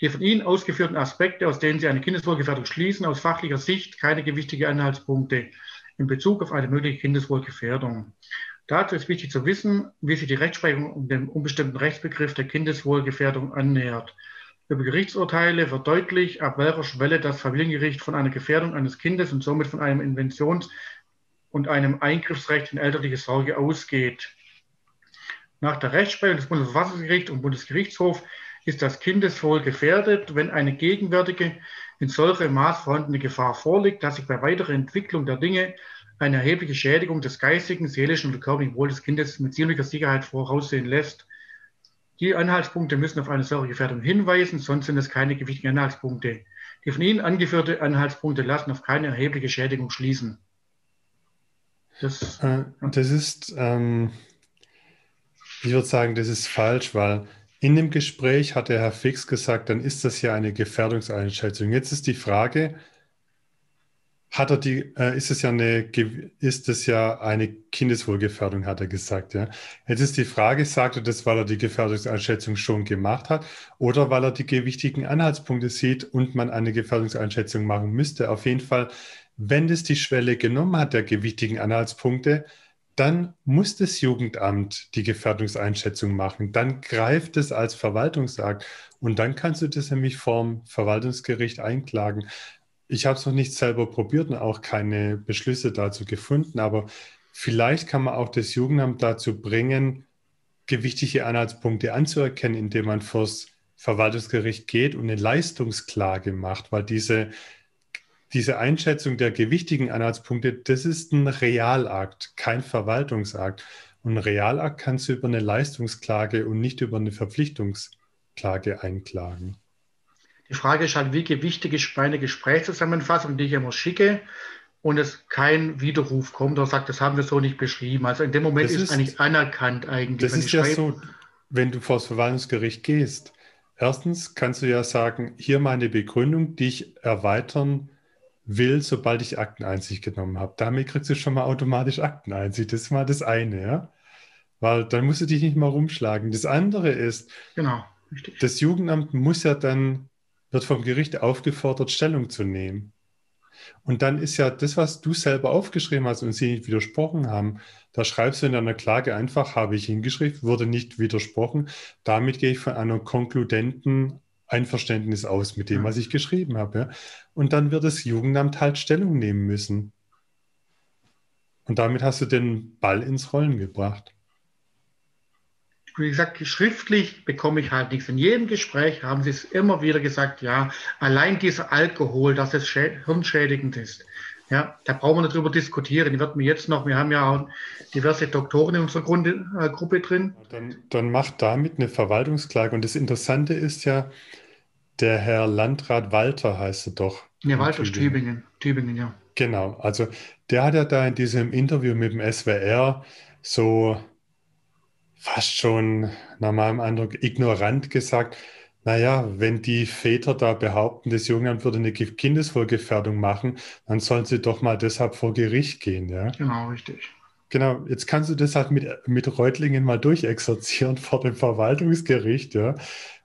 Die von Ihnen ausgeführten Aspekte, aus denen Sie eine Kindeswohlgefährdung schließen, aus fachlicher Sicht keine gewichtigen Anhaltspunkte in Bezug auf eine mögliche Kindeswohlgefährdung. Dazu ist wichtig zu wissen, wie sich die Rechtsprechung um den unbestimmten Rechtsbegriff der Kindeswohlgefährdung annähert. Über Gerichtsurteile wird deutlich, ab welcher Schwelle das Familiengericht von einer Gefährdung eines Kindes und somit von einem Inventions- und einem Eingriffsrecht in elterliche Sorge ausgeht. Nach der Rechtsprechung des Bundesverfassungsgerichts und Bundesgerichtshof ist das Kindeswohl gefährdet, wenn eine gegenwärtige in solchem Maß vorhandene Gefahr vorliegt, dass sich bei weiterer Entwicklung der Dinge eine erhebliche Schädigung des geistigen, seelischen und körperlichen Wohl des Kindes mit ziemlicher Sicherheit voraussehen lässt. Die Anhaltspunkte müssen auf eine solche Gefährdung hinweisen, sonst sind es keine gewichtigen Anhaltspunkte. Die von Ihnen angeführte Anhaltspunkte lassen auf keine erhebliche Schädigung schließen. Das, äh, das ist, ähm, ich würde sagen, das ist falsch, weil in dem Gespräch hat der Herr Fix gesagt, dann ist das ja eine Gefährdungseinschätzung. Jetzt ist die Frage, hat er die, äh, ist es ja eine, ist es ja eine Kindeswohlgefährdung, hat er gesagt, ja. Jetzt ist die Frage, sagt er das, weil er die Gefährdungseinschätzung schon gemacht hat oder weil er die gewichtigen Anhaltspunkte sieht und man eine Gefährdungseinschätzung machen müsste. Auf jeden Fall, wenn das die Schwelle genommen hat, der gewichtigen Anhaltspunkte, dann muss das Jugendamt die Gefährdungseinschätzung machen. Dann greift es als Verwaltungsakt und dann kannst du das nämlich vorm Verwaltungsgericht einklagen. Ich habe es noch nicht selber probiert und auch keine Beschlüsse dazu gefunden, aber vielleicht kann man auch das Jugendamt dazu bringen, gewichtige Anhaltspunkte anzuerkennen, indem man vors Verwaltungsgericht geht und eine Leistungsklage macht, weil diese diese Einschätzung der gewichtigen Anhaltspunkte, das ist ein Realakt, kein Verwaltungsakt. Und ein Realakt kannst du über eine Leistungsklage und nicht über eine Verpflichtungsklage einklagen. Die Frage ist halt, wie gewichtig ist meine Gesprächszusammenfassung, die ich immer schicke, und es kein Widerruf kommt oder sagt, das haben wir so nicht beschrieben. Also in dem Moment ist, ist, eigentlich anerkannt eigentlich. Das ist ja so, wenn du vor das Verwaltungsgericht gehst, erstens kannst du ja sagen, hier meine Begründung, die ich erweitern will, sobald ich Akteneinsicht genommen habe. Damit kriegst du schon mal automatisch Akteneinsicht. Das ist mal das eine, ja. Weil dann musst du dich nicht mal rumschlagen. Das andere ist, genau, richtig. das Jugendamt muss ja dann, wird vom Gericht aufgefordert, Stellung zu nehmen. Und dann ist ja das, was du selber aufgeschrieben hast und sie nicht widersprochen haben, da schreibst du in deiner Klage einfach, habe ich hingeschrieben, wurde nicht widersprochen. Damit gehe ich von einer konkludenten Einverständnis aus mit dem, was ich geschrieben habe. Ja? Und dann wird das Jugendamt halt Stellung nehmen müssen. Und damit hast du den Ball ins Rollen gebracht. Wie gesagt, schriftlich bekomme ich halt nichts. In jedem Gespräch haben sie es immer wieder gesagt, ja, allein dieser Alkohol, dass es hirnschädigend ist. Ja, da brauchen wir nicht drüber diskutieren. Die wird mir jetzt noch, wir haben ja auch diverse Doktoren in unserer Grunde, äh, Gruppe drin. Dann, dann macht damit eine Verwaltungsklage. Und das Interessante ist ja, der Herr Landrat Walter heißt er doch. Ja, Walter Tübingen. Tübingen, ja. Genau, also der hat ja da in diesem Interview mit dem SWR so fast schon nach meinem Eindruck ignorant gesagt, naja, wenn die Väter da behaupten, das Jugendamt würde eine Kindeswohlgefährdung machen, dann sollen sie doch mal deshalb vor Gericht gehen. Ja? Genau, richtig. Genau, jetzt kannst du das halt mit, mit Reutlingen mal durchexerzieren (laughs) vor dem Verwaltungsgericht, ja.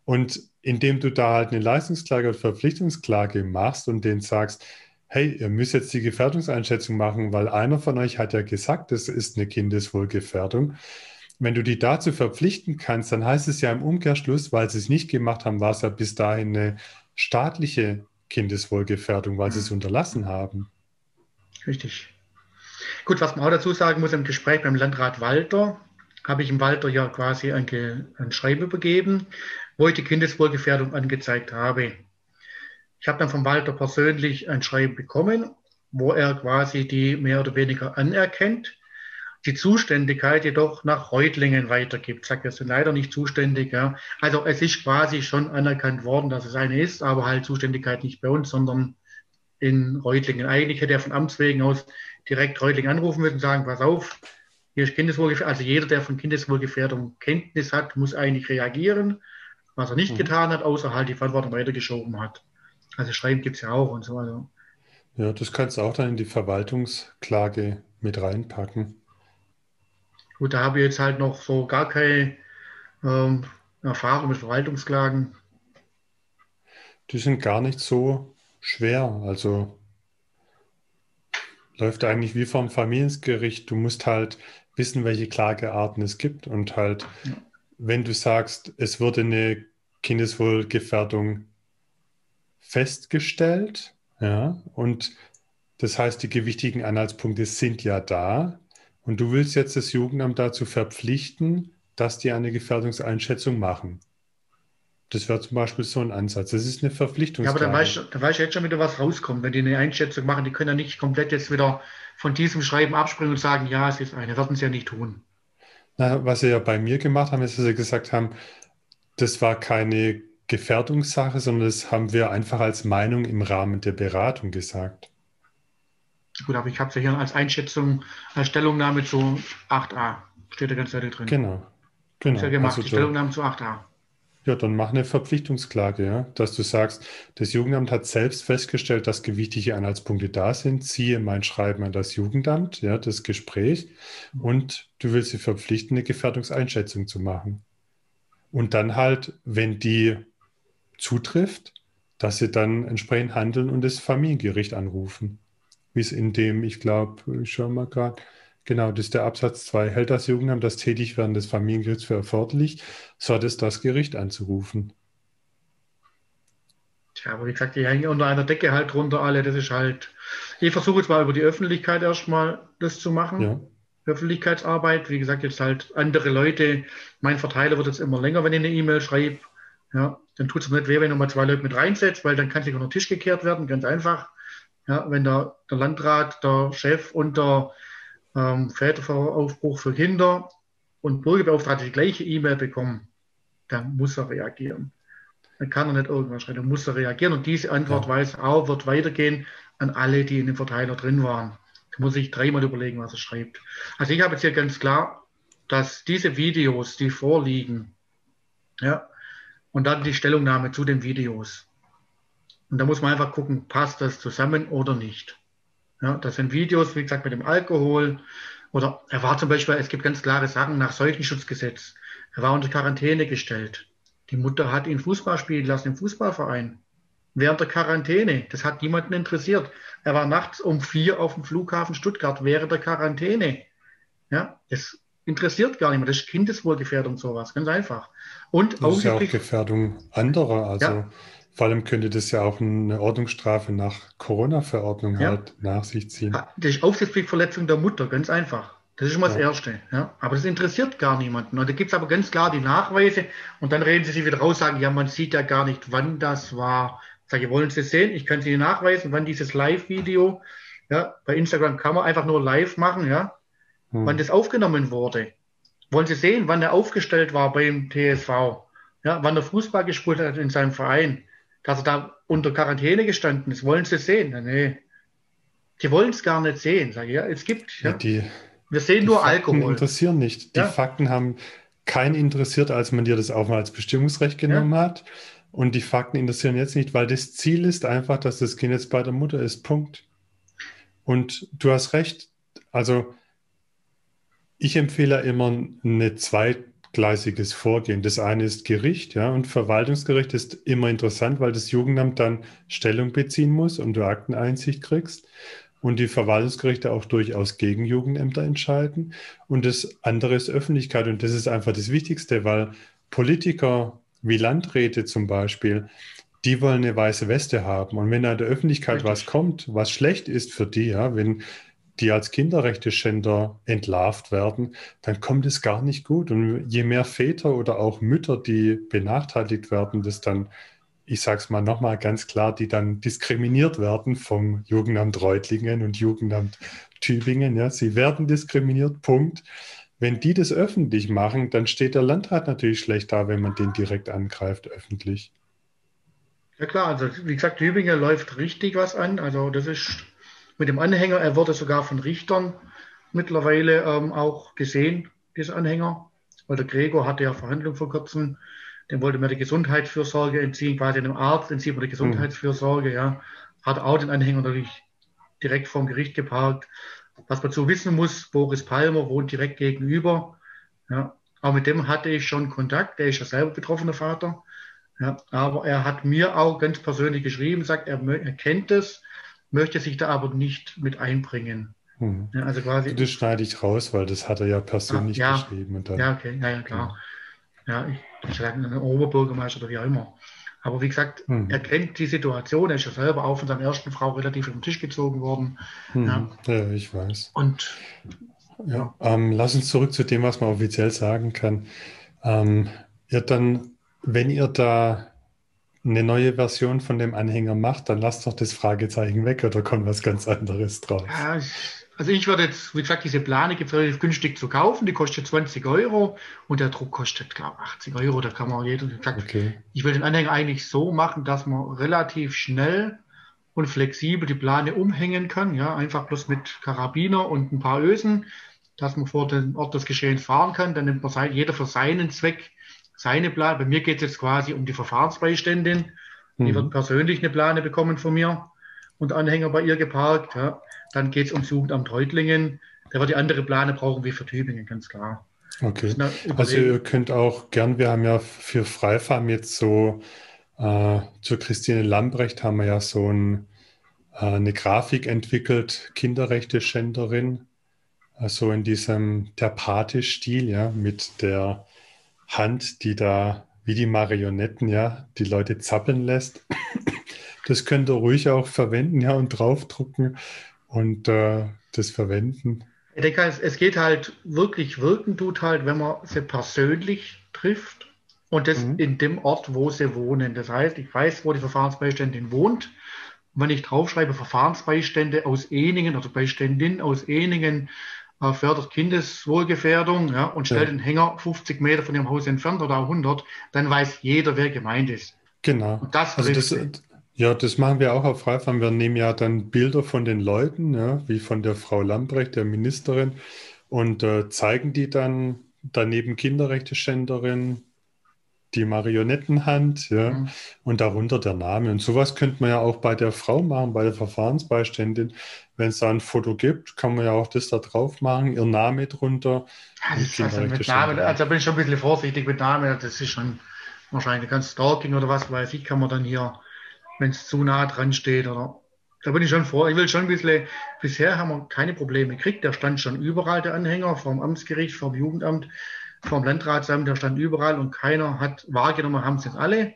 Und indem du da halt eine Leistungsklage oder Verpflichtungsklage machst und denen sagst, hey, ihr müsst jetzt die Gefährdungseinschätzung machen, weil einer von euch hat ja gesagt, das ist eine Kindeswohlgefährdung. Wenn du die dazu verpflichten kannst, dann heißt es ja im Umkehrschluss, weil sie es nicht gemacht haben, war es ja bis dahin eine staatliche Kindeswohlgefährdung, weil sie es unterlassen haben. Richtig. Gut, was man auch dazu sagen muss, im Gespräch beim Landrat Walter habe ich im Walter ja quasi ein, ein Schreiben übergeben, wo ich die Kindeswohlgefährdung angezeigt habe. Ich habe dann vom Walter persönlich ein Schreiben bekommen, wo er quasi die mehr oder weniger anerkennt, die Zuständigkeit jedoch nach Reutlingen weitergibt. Sagt, wir sind leider nicht zuständig. Ja. Also es ist quasi schon anerkannt worden, dass es eine ist, aber halt Zuständigkeit nicht bei uns, sondern in Reutlingen. Eigentlich hätte er von Amts wegen aus direkt Reutlingen anrufen müssen und sagen, pass auf, hier ist Kindeswohlgefährdung. Also jeder, der von Kindeswohlgefährdung Kenntnis hat, muss eigentlich reagieren. Was er nicht mhm. getan hat, außer halt die Verantwortung weitergeschoben hat. Also Schreiben gibt es ja auch und so. Also. Ja, das kannst du auch dann in die Verwaltungsklage mit reinpacken. Gut, da habe ich jetzt halt noch so gar keine ähm, Erfahrung mit Verwaltungsklagen. Die sind gar nicht so schwer. Also läuft eigentlich wie vom Familiengericht. Du musst halt wissen, welche Klagearten es gibt und halt, ja. wenn du sagst, es wurde eine Kindeswohlgefährdung festgestellt, ja, und das heißt, die gewichtigen Anhaltspunkte sind ja da, und du willst jetzt das Jugendamt dazu verpflichten, dass die eine Gefährdungseinschätzung machen. Das wäre zum Beispiel so ein Ansatz. Das ist eine Verpflichtung. Ja, aber da weiß, da weiß ich jetzt schon wieder, was rauskommt. Wenn die eine Einschätzung machen, die können ja nicht komplett jetzt wieder von diesem Schreiben abspringen und sagen, ja, es ist eine. Werden sie ja nicht tun. Na, was sie ja bei mir gemacht haben, ist, dass sie gesagt haben, das war keine Gefährdungssache, sondern das haben wir einfach als Meinung im Rahmen der Beratung gesagt. Gut, aber ich habe ja hier als Einschätzung, als Stellungnahme zu 8a. Steht da ganz Seite drin. Genau. genau. Ist ja gemacht, also die Stellungnahme zu 8a. Ja, dann mach eine Verpflichtungsklage, ja, dass du sagst, das Jugendamt hat selbst festgestellt, dass gewichtige Anhaltspunkte da sind. Ziehe mein Schreiben an das Jugendamt, ja, das Gespräch, und du willst sie verpflichten, eine Gefährdungseinschätzung zu machen. Und dann halt, wenn die zutrifft, dass sie dann entsprechend handeln und das Familiengericht anrufen wie es in dem, ich glaube, ich schaue mal gerade, genau, das ist der Absatz 2, hält das Jugendamt das Tätigwerden des Familiengerichts für erforderlich, so hat es das Gericht anzurufen. Tja, aber wie gesagt, die hängen unter einer Decke halt drunter alle, das ist halt, ich versuche jetzt mal über die Öffentlichkeit erstmal das zu machen. Ja. Öffentlichkeitsarbeit, wie gesagt, jetzt halt andere Leute, mein Verteiler wird jetzt immer länger, wenn ich eine E-Mail schreibe. Ja, dann tut es mir nicht weh, wenn du mal zwei Leute mit reinsetzt, weil dann kann sich unter den Tisch gekehrt werden, ganz einfach. Ja, wenn der, der Landrat, der Chef und der ähm, Väteraufbruch für Kinder und Bürgerbeauftragte die gleiche E-Mail bekommen, dann muss er reagieren. Dann kann er nicht irgendwas schreiben, dann muss er reagieren. Und diese Antwort ja. weiß auch, wird weitergehen an alle, die in dem Verteiler drin waren. Da muss ich dreimal überlegen, was er schreibt. Also ich habe jetzt hier ganz klar, dass diese Videos, die vorliegen, Ja. Und dann die Stellungnahme zu den Videos. Und da muss man einfach gucken, passt das zusammen oder nicht. Ja, das sind Videos, wie gesagt, mit dem Alkohol. Oder er war zum Beispiel, es gibt ganz klare Sachen nach Seuchenschutzgesetz. Er war unter Quarantäne gestellt. Die Mutter hat ihn Fußball spielen lassen im Fußballverein. Während der Quarantäne. Das hat niemanden interessiert. Er war nachts um vier auf dem Flughafen Stuttgart während der Quarantäne. Ja, das interessiert gar niemand. Das ist Kindeswohlgefährdung, sowas. Ganz einfach. Und das ist ja auch Gefährdung anderer. Also ja. Vor allem könnte das ja auch eine Ordnungsstrafe nach Corona-Verordnung ja. halt nach sich ziehen. Das ist Aufsichtspflichtverletzung der Mutter, ganz einfach. Das ist schon mal das Erste. Ja? Aber das interessiert gar niemanden. Und da gibt es aber ganz klar die Nachweise und dann reden sie sich wieder raus, sagen, ja, man sieht ja gar nicht, wann das war. Ich sage, wollen Sie sehen? Ich kann Sie nachweisen, wann dieses Live-Video, ja, bei Instagram kann man einfach nur live machen, ja, hm. wann das aufgenommen wurde. Wollen Sie sehen, wann er aufgestellt war beim TSV? Ja, wann er Fußball gespielt hat in seinem Verein? Dass er da unter Quarantäne gestanden ist. Wollen Sie sehen? Ja, nee. Die wollen es gar nicht sehen. Sag ich, ja, es gibt. Ja, die, wir sehen nur Fakten Alkohol. interessieren nicht. Die. Fakten haben keinen interessiert, als man dir das auch mal als Bestimmungsrecht genommen hat. Und die Fakten interessieren jetzt nicht, weil das Ziel ist einfach, dass das Kind jetzt bei der Mutter ist. Punkt. Und du hast recht. Also ich empfehle immer ein zweigleisiges Vorgehen. Das eine ist Gericht, ja, und Verwaltungsgericht ist immer interessant, weil das Jugendamt dann Stellung beziehen muss und du Akteneinsicht kriegst und die Verwaltungsgerichte auch durchaus gegen Jugendämter entscheiden. Und das andere ist Öffentlichkeit. Und das ist einfach das Wichtigste, weil Politiker wie Landräte zum Beispiel, die wollen eine weiße Weste haben. Und wenn da der Öffentlichkeit Richtig. was kommt, was schlecht ist für die, ja, wenn die als Kinderrechteschänder entlarvt werden, dann kommt es gar nicht gut. Und je mehr Väter oder auch Mütter, die benachteiligt werden, das dann ich sage es mal nochmal ganz klar, die dann diskriminiert werden vom Jugendamt Reutlingen und Jugendamt Tübingen. Ja, sie werden diskriminiert, Punkt. Wenn die das öffentlich machen, dann steht der Landrat natürlich schlecht da, wenn man den direkt angreift, öffentlich. Ja klar, also wie gesagt, Tübingen läuft richtig was an. Also das ist mit dem Anhänger, er wurde sogar von Richtern mittlerweile ähm, auch gesehen, dieser Anhänger. Weil der Gregor hatte ja Verhandlungen vor kurzem dem wollte man die Gesundheitsfürsorge entziehen, quasi einem Arzt entzieht man die Gesundheitsfürsorge, ja. Hat auch den Anhänger natürlich direkt vom Gericht geparkt. Was man zu wissen muss, Boris Palmer wohnt direkt gegenüber. Ja. Auch mit dem hatte ich schon Kontakt, der ist ja selber betroffener Vater. Ja. Aber er hat mir auch ganz persönlich geschrieben, sagt, er, er kennt es, möchte sich da aber nicht mit einbringen. Hm. Ja, also quasi, das schneide ich raus, weil das hat er ja persönlich ja, geschrieben. Und dann, ja, okay, ja, ja klar. Ja, ich, vielleicht ein Oberbürgermeister oder wie auch immer. Aber wie gesagt, hm. er kennt die Situation, er ist ja selber auch von seiner ersten Frau relativ vom Tisch gezogen worden. Hm. Ja. ja. ich weiß. Und ja, ähm, lass uns zurück zu dem, was man offiziell sagen kann. Ähm, ihr dann, wenn ihr da eine neue Version von dem Anhänger macht, dann lasst doch das Fragezeichen weg oder kommt was ganz anderes drauf. Ja, also ich würde jetzt, wie gesagt, diese Plane gibt es relativ günstig zu kaufen, die kostet 20 Euro und der Druck kostet, glaube ich, 80 Euro. Da kann man jeder, gesagt, okay. ich will den Anhänger eigentlich so machen, dass man relativ schnell und flexibel die Plane umhängen kann. Ja, einfach bloß mit Karabiner und ein paar Ösen, dass man vor den Ort des Geschehens fahren kann. Dann nimmt man jeder für seinen Zweck seine Plane. Bei mir geht es jetzt quasi um die Verfahrensbeiständin. Die mhm. wird persönlich eine Plane bekommen von mir und Anhänger bei ihr geparkt. Ja. Dann geht es ums Jugendamt Reutlingen. Da wird die andere Plane brauchen wie für Tübingen, ganz klar. Okay. Also ihr könnt auch gern, wir haben ja für Freifarm jetzt so, äh, zur Christine Lambrecht haben wir ja so ein, äh, eine Grafik entwickelt, Kinderrechte-Schänderin, also in diesem der Pate-Stil, ja, mit der Hand, die da wie die Marionetten, ja, die Leute zappeln lässt. Das könnt ihr ruhig auch verwenden, ja, und draufdrucken und äh, das verwenden. Ich denke, es geht halt wirklich wirken, tut halt, wenn man sie persönlich trifft und das mhm. in dem Ort, wo sie wohnen. Das heißt, ich weiß, wo die Verfahrensbeiständin wohnt. Und wenn ich draufschreibe, Verfahrensbeistände aus Eningen, also Beiständin aus Eningen, fördert Kindeswohlgefährdung ja, und stellt ja. den Hänger 50 Meter von ihrem Haus entfernt oder 100, dann weiß jeder, wer gemeint ist. Genau. Und das, also das, ja, das machen wir auch auf Freifahren. Wir nehmen ja dann Bilder von den Leuten, ja, wie von der Frau Lambrecht, der Ministerin, und äh, zeigen die dann daneben Kinderrechteschänderin die Marionettenhand, ja, mhm. und darunter der Name. Und sowas könnte man ja auch bei der Frau machen, bei der Verfahrensbeiständin. Wenn es da ein Foto gibt, kann man ja auch das da drauf machen, ihr Name drunter. Also, also, mit Name, also da bin ich schon ein bisschen vorsichtig mit Name, das ist schon wahrscheinlich ganz Stalking oder was weiß ich, kann man dann hier, wenn es zu nah dran steht oder da bin ich schon vor. Ich will schon ein bisschen, bisher haben wir keine Probleme gekriegt. Der stand schon überall, der Anhänger, vom Amtsgericht, vom Jugendamt vom Landratsamt, der stand überall und keiner hat wahrgenommen, haben es jetzt alle,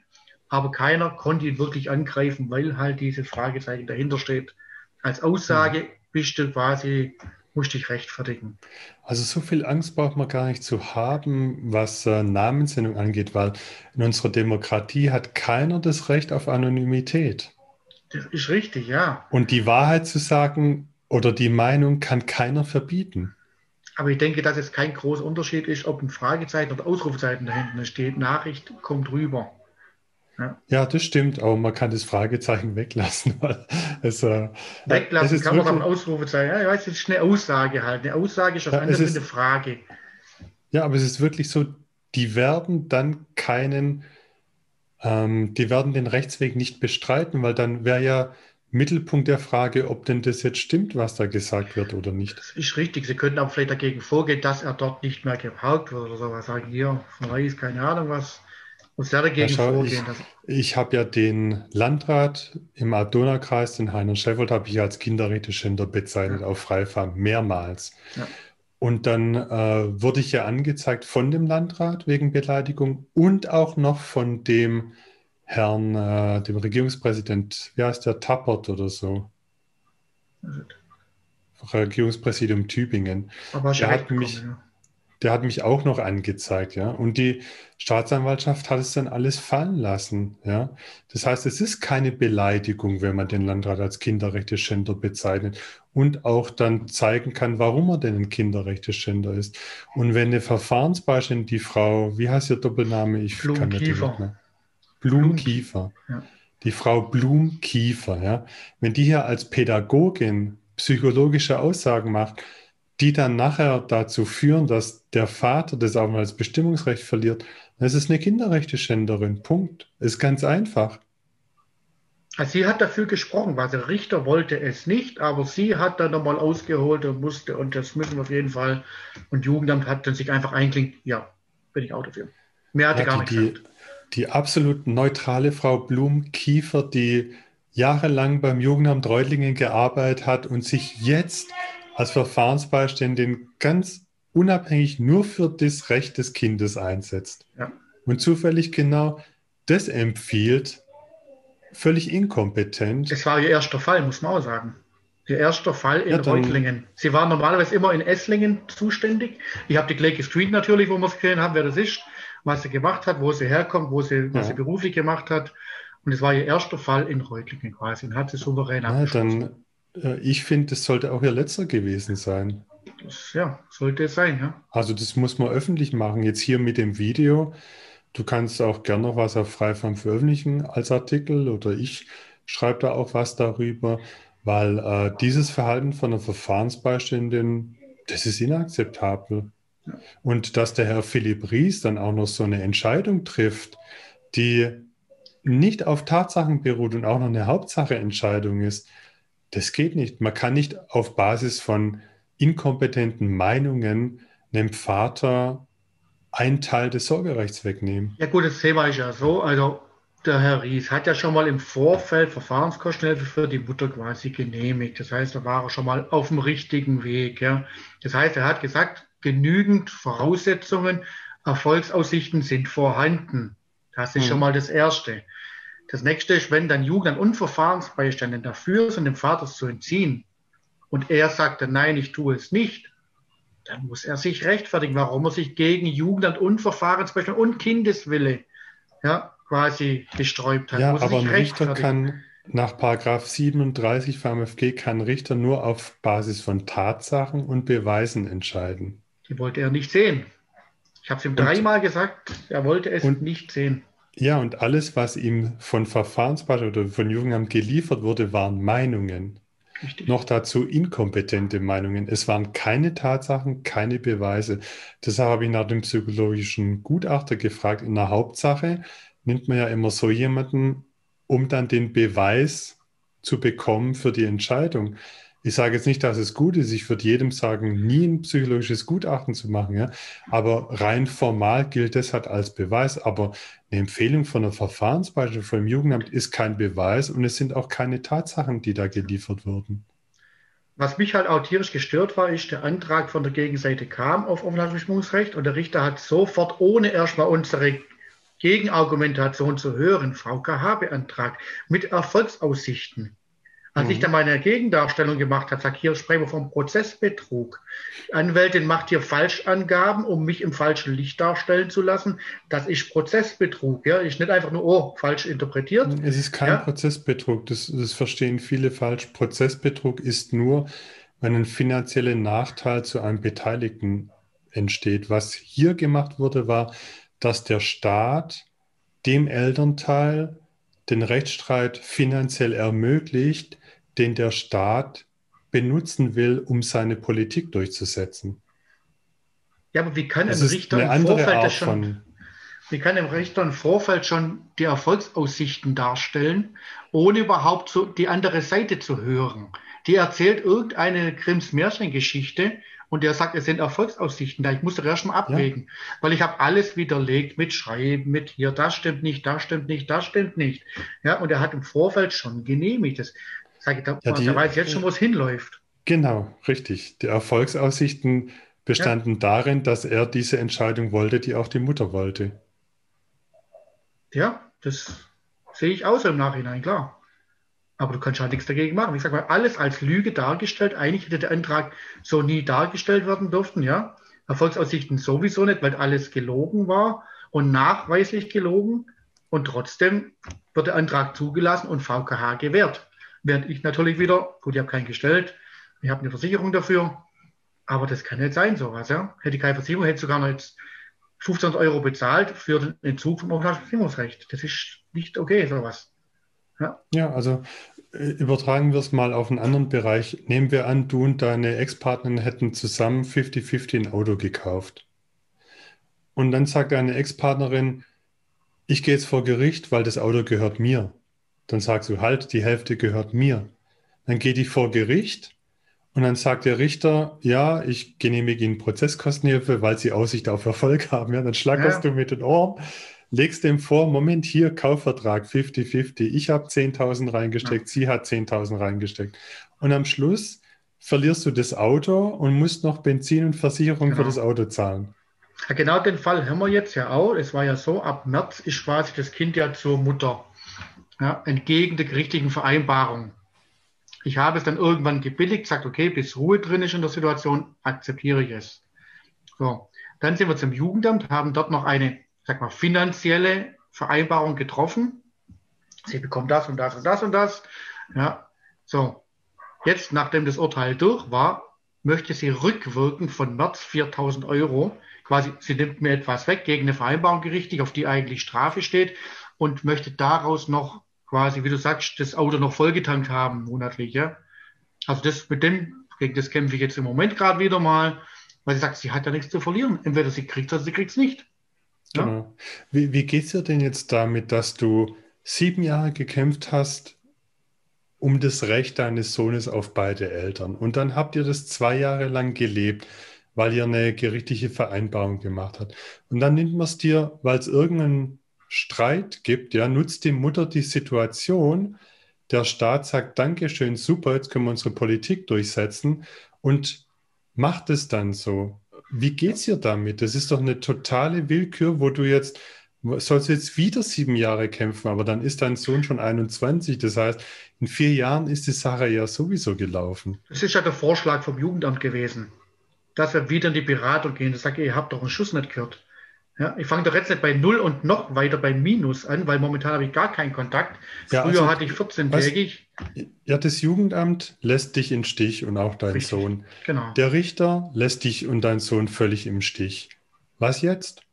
aber keiner konnte ihn wirklich angreifen, weil halt dieses Fragezeichen dahinter steht. Als Aussage ja. bist du quasi, musst dich rechtfertigen. Also so viel Angst braucht man gar nicht zu haben, was äh, Namensnennung angeht, weil in unserer Demokratie hat keiner das Recht auf Anonymität. Das ist richtig, ja. Und die Wahrheit zu sagen oder die Meinung kann keiner verbieten. Aber ich denke, dass es kein großer Unterschied ist, ob ein Fragezeichen oder Ausrufezeichen dahinter steht. Nachricht kommt rüber. Ja. ja. das stimmt, aber man kann das Fragezeichen weglassen. (laughs) Weil es, äh, weglassen kann wirklich, man aber ein Ausrufezeichen. Ja, ich weiß, das ist eine Aussage halt. Eine Aussage ist was ja, anderes als eine Frage. Ja, aber es ist wirklich so, die werden dann keinen, ähm, die werden den Rechtsweg nicht bestreiten, weil dann wäre ja Mittelpunkt der Frage, ob denn das jetzt stimmt, was da gesagt wird oder nicht. Das ist richtig. Sie könnten aber vielleicht dagegen vorgehen, dass er dort nicht mehr geparkt wird oder sowas. Sagen hier, Verweis, keine Ahnung, was muss er dagegen ja, schau, vorgehen. Ich, ich habe ja den Landrat im Adona-Kreis, den Heiner Scheffold, habe ich als Kinderrechteschänder bezeichnet ja. auf Freifahrt mehrmals. Ja. Und dann äh, wurde ich ja angezeigt von dem Landrat wegen Beleidigung und auch noch von dem Herrn, äh, dem Regierungspräsident, wie heißt der, Tappert oder so? Regierungspräsidium Tübingen. der hat, mich, ja. der hat mich auch noch angezeigt, ja. Und die Staatsanwaltschaft hat es dann alles fallen lassen, ja. Das heißt, es ist keine Beleidigung, wenn man den Landrat als Kinderrechteschänder bezeichnet und auch dann zeigen kann, warum er denn ein Kinderrechteschänder ist. Und wenn eine Verfahrensbeiständin, die Frau, wie heißt ihr Doppelname? Ich Blum kann nicht mehr. Blumkiefer. Ja. Die Frau Blumkiefer, ja. Wenn die hier als Pädagogin psychologische Aussagen macht, die dann nachher dazu führen, dass der Vater das auch mal als Bestimmungsrecht verliert, dann ist es eine Kinderrechteschänderin. Punkt. Ist ganz einfach. Also sie hat dafür gesprochen, weil der Richter wollte es nicht, aber sie hat dann nochmal ausgeholt und musste, und das müssen wir auf jeden Fall. Und Jugendamt hat dann sich einfach einklingt, ja, bin ich auch dafür. Mehr hatte ja, gar nicht gesagt die absolut neutrale Frau Blum-Kiefer, die jahrelang beim Jugendamt Reutlingen gearbeitet hat und sich jetzt als Verfahrensbeiständin ganz unabhängig nur für das Recht des Kindes einsetzt. Ja. Und zufällig genau das empfiehlt, völlig inkompetent. Das war ihr erster Fall, muss man auch sagen. Ihr erster Fall in ja, Reutlingen. Sie war normalerweise immer in Esslingen zuständig. Ich habe die Gleiche Street natürlich, wo wir es gesehen haben, wer das ist was sie gemacht hat, wo sie herkommt, wo sie, was sie beruflich gemacht hat. Und es war ihr erster Fall in Reutlingen quasi und hat sie souverän ja, dann, äh, Ich finde, das sollte auch ihr letzter gewesen sein. Das, ja, sollte es sein, ja. Also das muss man öffentlich machen. Jetzt hier mit dem Video. Du kannst auch gerne noch was auf Freifam veröffentlichen als Artikel oder ich schreibe da auch was darüber, weil äh, dieses Verhalten von einer Verfahrensbeiständin, das ist inakzeptabel. Und dass der Herr Philipp Ries dann auch noch so eine Entscheidung trifft, die nicht auf Tatsachen beruht und auch noch eine Hauptsacheentscheidung ist, das geht nicht. Man kann nicht auf Basis von inkompetenten Meinungen einem Vater einen Teil des Sorgerechts wegnehmen. Ja gut, das Thema ist ja so, also der Herr Ries hat ja schon mal im Vorfeld Verfahrenskostenhilfe für die Mutter quasi genehmigt. Das heißt, da war er schon mal auf dem richtigen Weg. Ja. Das heißt, er hat gesagt, genügend Voraussetzungen, Erfolgsaussichten sind vorhanden. Das ist mhm. schon mal das Erste. Das nächste ist, wenn dann Jugend- und Verfahrensbeistände dafür sind, dem Vater zu entziehen und er sagt dann, nein, ich tue es nicht, dann muss er sich rechtfertigen, warum er sich gegen Jugend- und Verfahrensbeistände und Kindeswille ja, quasi gesträubt hat. Ja, aber ein Richter kann nach Paragraph 37 VMFG kann Richter nur auf Basis von Tatsachen und Beweisen entscheiden. Die wollte er nicht sehen. Ich habe es ihm dreimal gesagt, er wollte es und, nicht sehen. Ja, und alles, was ihm von Verfahrensbeistand oder von Jugendamt geliefert wurde, waren Meinungen. Richtig. Noch dazu inkompetente Meinungen. Es waren keine Tatsachen, keine Beweise. Deshalb habe ich nach dem psychologischen Gutachter gefragt. In der Hauptsache nimmt man ja immer so jemanden, um dann den Beweis zu bekommen für die Entscheidung. Ich sage jetzt nicht, dass es gut ist. Ich würde jedem sagen, nie ein psychologisches Gutachten zu machen. Ja? Aber rein formal gilt das halt als Beweis. Aber eine Empfehlung von einer Verfahrensbeispiel vom Jugendamt ist kein Beweis und es sind auch keine Tatsachen, die da geliefert wurden. Was mich halt auch tierisch gestört war, ist, der Antrag von der Gegenseite kam auf Aufenthaltsbestimmungsrecht und der Richter hat sofort, ohne erstmal unsere Gegenargumentation zu hören, VKH beantragt, mit Erfolgsaussichten. Als mhm. ich dann meine Gegendarstellung gemacht habe, sag hier sprechen wir vom Prozessbetrug. Die Anwältin macht hier Falschangaben, um mich im falschen Licht darstellen zu lassen. Das ist Prozessbetrug. Ja, ist nicht einfach nur oh falsch interpretiert. Es ist kein ja? Prozessbetrug. Das, das verstehen viele falsch. Prozessbetrug ist nur, wenn ein finanzieller Nachteil zu einem Beteiligten entsteht. Was hier gemacht wurde, war, dass der Staat dem Elternteil den Rechtsstreit finanziell ermöglicht, den der Staat benutzen will, um seine Politik durchzusetzen. Ja, aber wie kann ein Richter im Vorfeld schon, wie kann ein Richter im Vorfeld schon die Erfolgsaussichten darstellen, ohne überhaupt so die andere Seite zu hören? Die erzählt irgendeine Grimms Märchengeschichte und der sagt, es sind Erfolgsaussichten da. Ich muss doch erst mal abwägen, ja. weil ich habe alles widerlegt mit Schreiben, mit hier, das stimmt nicht, das stimmt nicht, das stimmt nicht. Ja, und er hat im Vorfeld schon genehmigt. Das Sage ich, da, ja, die, weiß jetzt schon, wo es hinläuft. Genau, richtig. Die Erfolgsaussichten bestanden ja. darin, dass er diese Entscheidung wollte, die auch die Mutter wollte. Ja, das sehe ich auch so im Nachhinein, klar. Aber du kannst halt nichts dagegen machen. Ich sage mal, alles als Lüge dargestellt. Eigentlich hätte der Antrag so nie dargestellt werden dürfen, ja. Erfolgsaussichten sowieso nicht, weil alles gelogen war und nachweislich gelogen. Und trotzdem wird der Antrag zugelassen und VKH gewährt. Während ich natürlich wieder, gut, ich habe keinen gestellt, ich habe eine Versicherung dafür, aber das kann nicht sein, sowas. Ja? Hätte ich keine Versicherung, hätte ich sogar noch jetzt 15 Euro bezahlt für den Entzug vom Aufenthaltsbestimmungsrecht. Das ist nicht okay, sowas. Ja, ja also äh, übertragen wir es mal auf einen anderen Bereich. Nehmen wir an, du und deine Ex-Partnerin hätten zusammen 50-50 ein Auto gekauft. Und dann sagt deine Ex-Partnerin, ich gehe jetzt vor Gericht, weil das Auto gehört mir. Dann sagst du, halt, die Hälfte gehört mir. Dann geht die vor Gericht und dann sagt der Richter, ja, ich genehmige Ihnen Prozesskostenhilfe, weil Sie Aussicht auf Erfolg haben. Ja, dann schlackerst ja. du mit den Ohren, legst dem vor, Moment, hier, Kaufvertrag 50-50. Ich habe 10.000 reingesteckt, ja. sie hat 10.000 reingesteckt. Und am Schluss verlierst du das Auto und musst noch Benzin und Versicherung genau. für das Auto zahlen. Genau den Fall haben wir jetzt ja auch. Es war ja so, ab März ist quasi das Kind ja zur Mutter ja, entgegen der gerichtlichen Vereinbarung. Ich habe es dann irgendwann gebilligt, sagt, okay, bis Ruhe drin ist in der Situation, akzeptiere ich es. So, dann sind wir zum Jugendamt, haben dort noch eine, sag mal, finanzielle Vereinbarung getroffen. Sie bekommt das und das und das und das. Ja, so. Jetzt, nachdem das Urteil durch war, möchte sie rückwirkend von März 4000 Euro, quasi, sie nimmt mir etwas weg gegen eine Vereinbarung gerichtlich, auf die eigentlich Strafe steht und möchte daraus noch quasi, wie du sagst, das Auto noch vollgetankt haben monatlich, ja. Also das mit dem, gegen das kämpfe ich jetzt im Moment gerade wieder mal, weil sie sagt, sie hat ja nichts zu verlieren. Entweder sie kriegt es oder sie kriegt es nicht. Ja? Genau. Wie, wie geht es dir denn jetzt damit, dass du sieben Jahre gekämpft hast um das Recht deines Sohnes auf beide Eltern und dann habt ihr das zwei Jahre lang gelebt, weil ihr eine gerichtliche Vereinbarung gemacht habt. Und dann nimmt man es dir, weil es irgendein Streit gibt, ja, nutzt die Mutter die Situation. Der Staat sagt, Dankeschön, super, jetzt können wir unsere Politik durchsetzen und macht es dann so. Wie geht es ihr damit? Das ist doch eine totale Willkür, wo du jetzt sollst jetzt wieder sieben Jahre kämpfen, aber dann ist dein Sohn schon 21. Das heißt, in vier Jahren ist die Sache ja sowieso gelaufen. Das ist ja der Vorschlag vom Jugendamt gewesen, dass wir wieder in die Beratung gehen. Das sagt, ihr habt doch einen Schuss nicht gehört. Ja, ich fange doch jetzt nicht bei Null und noch weiter bei Minus an, weil momentan habe ich gar keinen Kontakt. Früher ja, also, hatte ich 14-tägig. Ja, das Jugendamt lässt dich in Stich und auch dein Richtig, Sohn. Genau. Der Richter lässt dich und dein Sohn völlig im Stich. Was jetzt?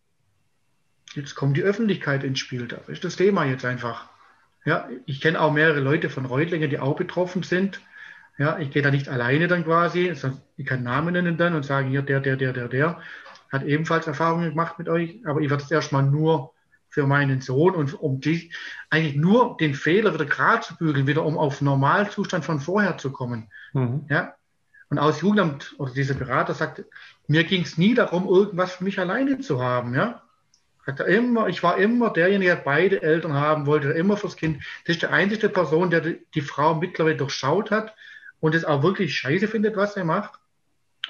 Jetzt kommt die Öffentlichkeit ins Spiel. Das ist das Thema jetzt einfach. Ja, ich kenne auch mehrere Leute von Reutlingen, die auch betroffen sind. Ja, ich gehe da nicht alleine dann quasi, ich kann Namen nennen dann und sagen, hier der, der, der, der, der hat ebenfalls Erfahrungen gemacht mit euch, aber ich werde es erstmal nur für meinen Sohn und um die, eigentlich nur den Fehler wieder gerade zu bügeln, wieder um auf Normalzustand von vorher zu kommen. Mhm. Ja? Und aus Jugendamt oder dieser Berater sagt, mir ging es nie darum, irgendwas für mich alleine zu haben. Ja? Sagt er immer, ich war immer derjenige, der beide Eltern haben wollte, immer fürs Kind. Das ist die einzige Person, der die, die Frau mittlerweile durchschaut hat und es auch wirklich scheiße findet, was er macht.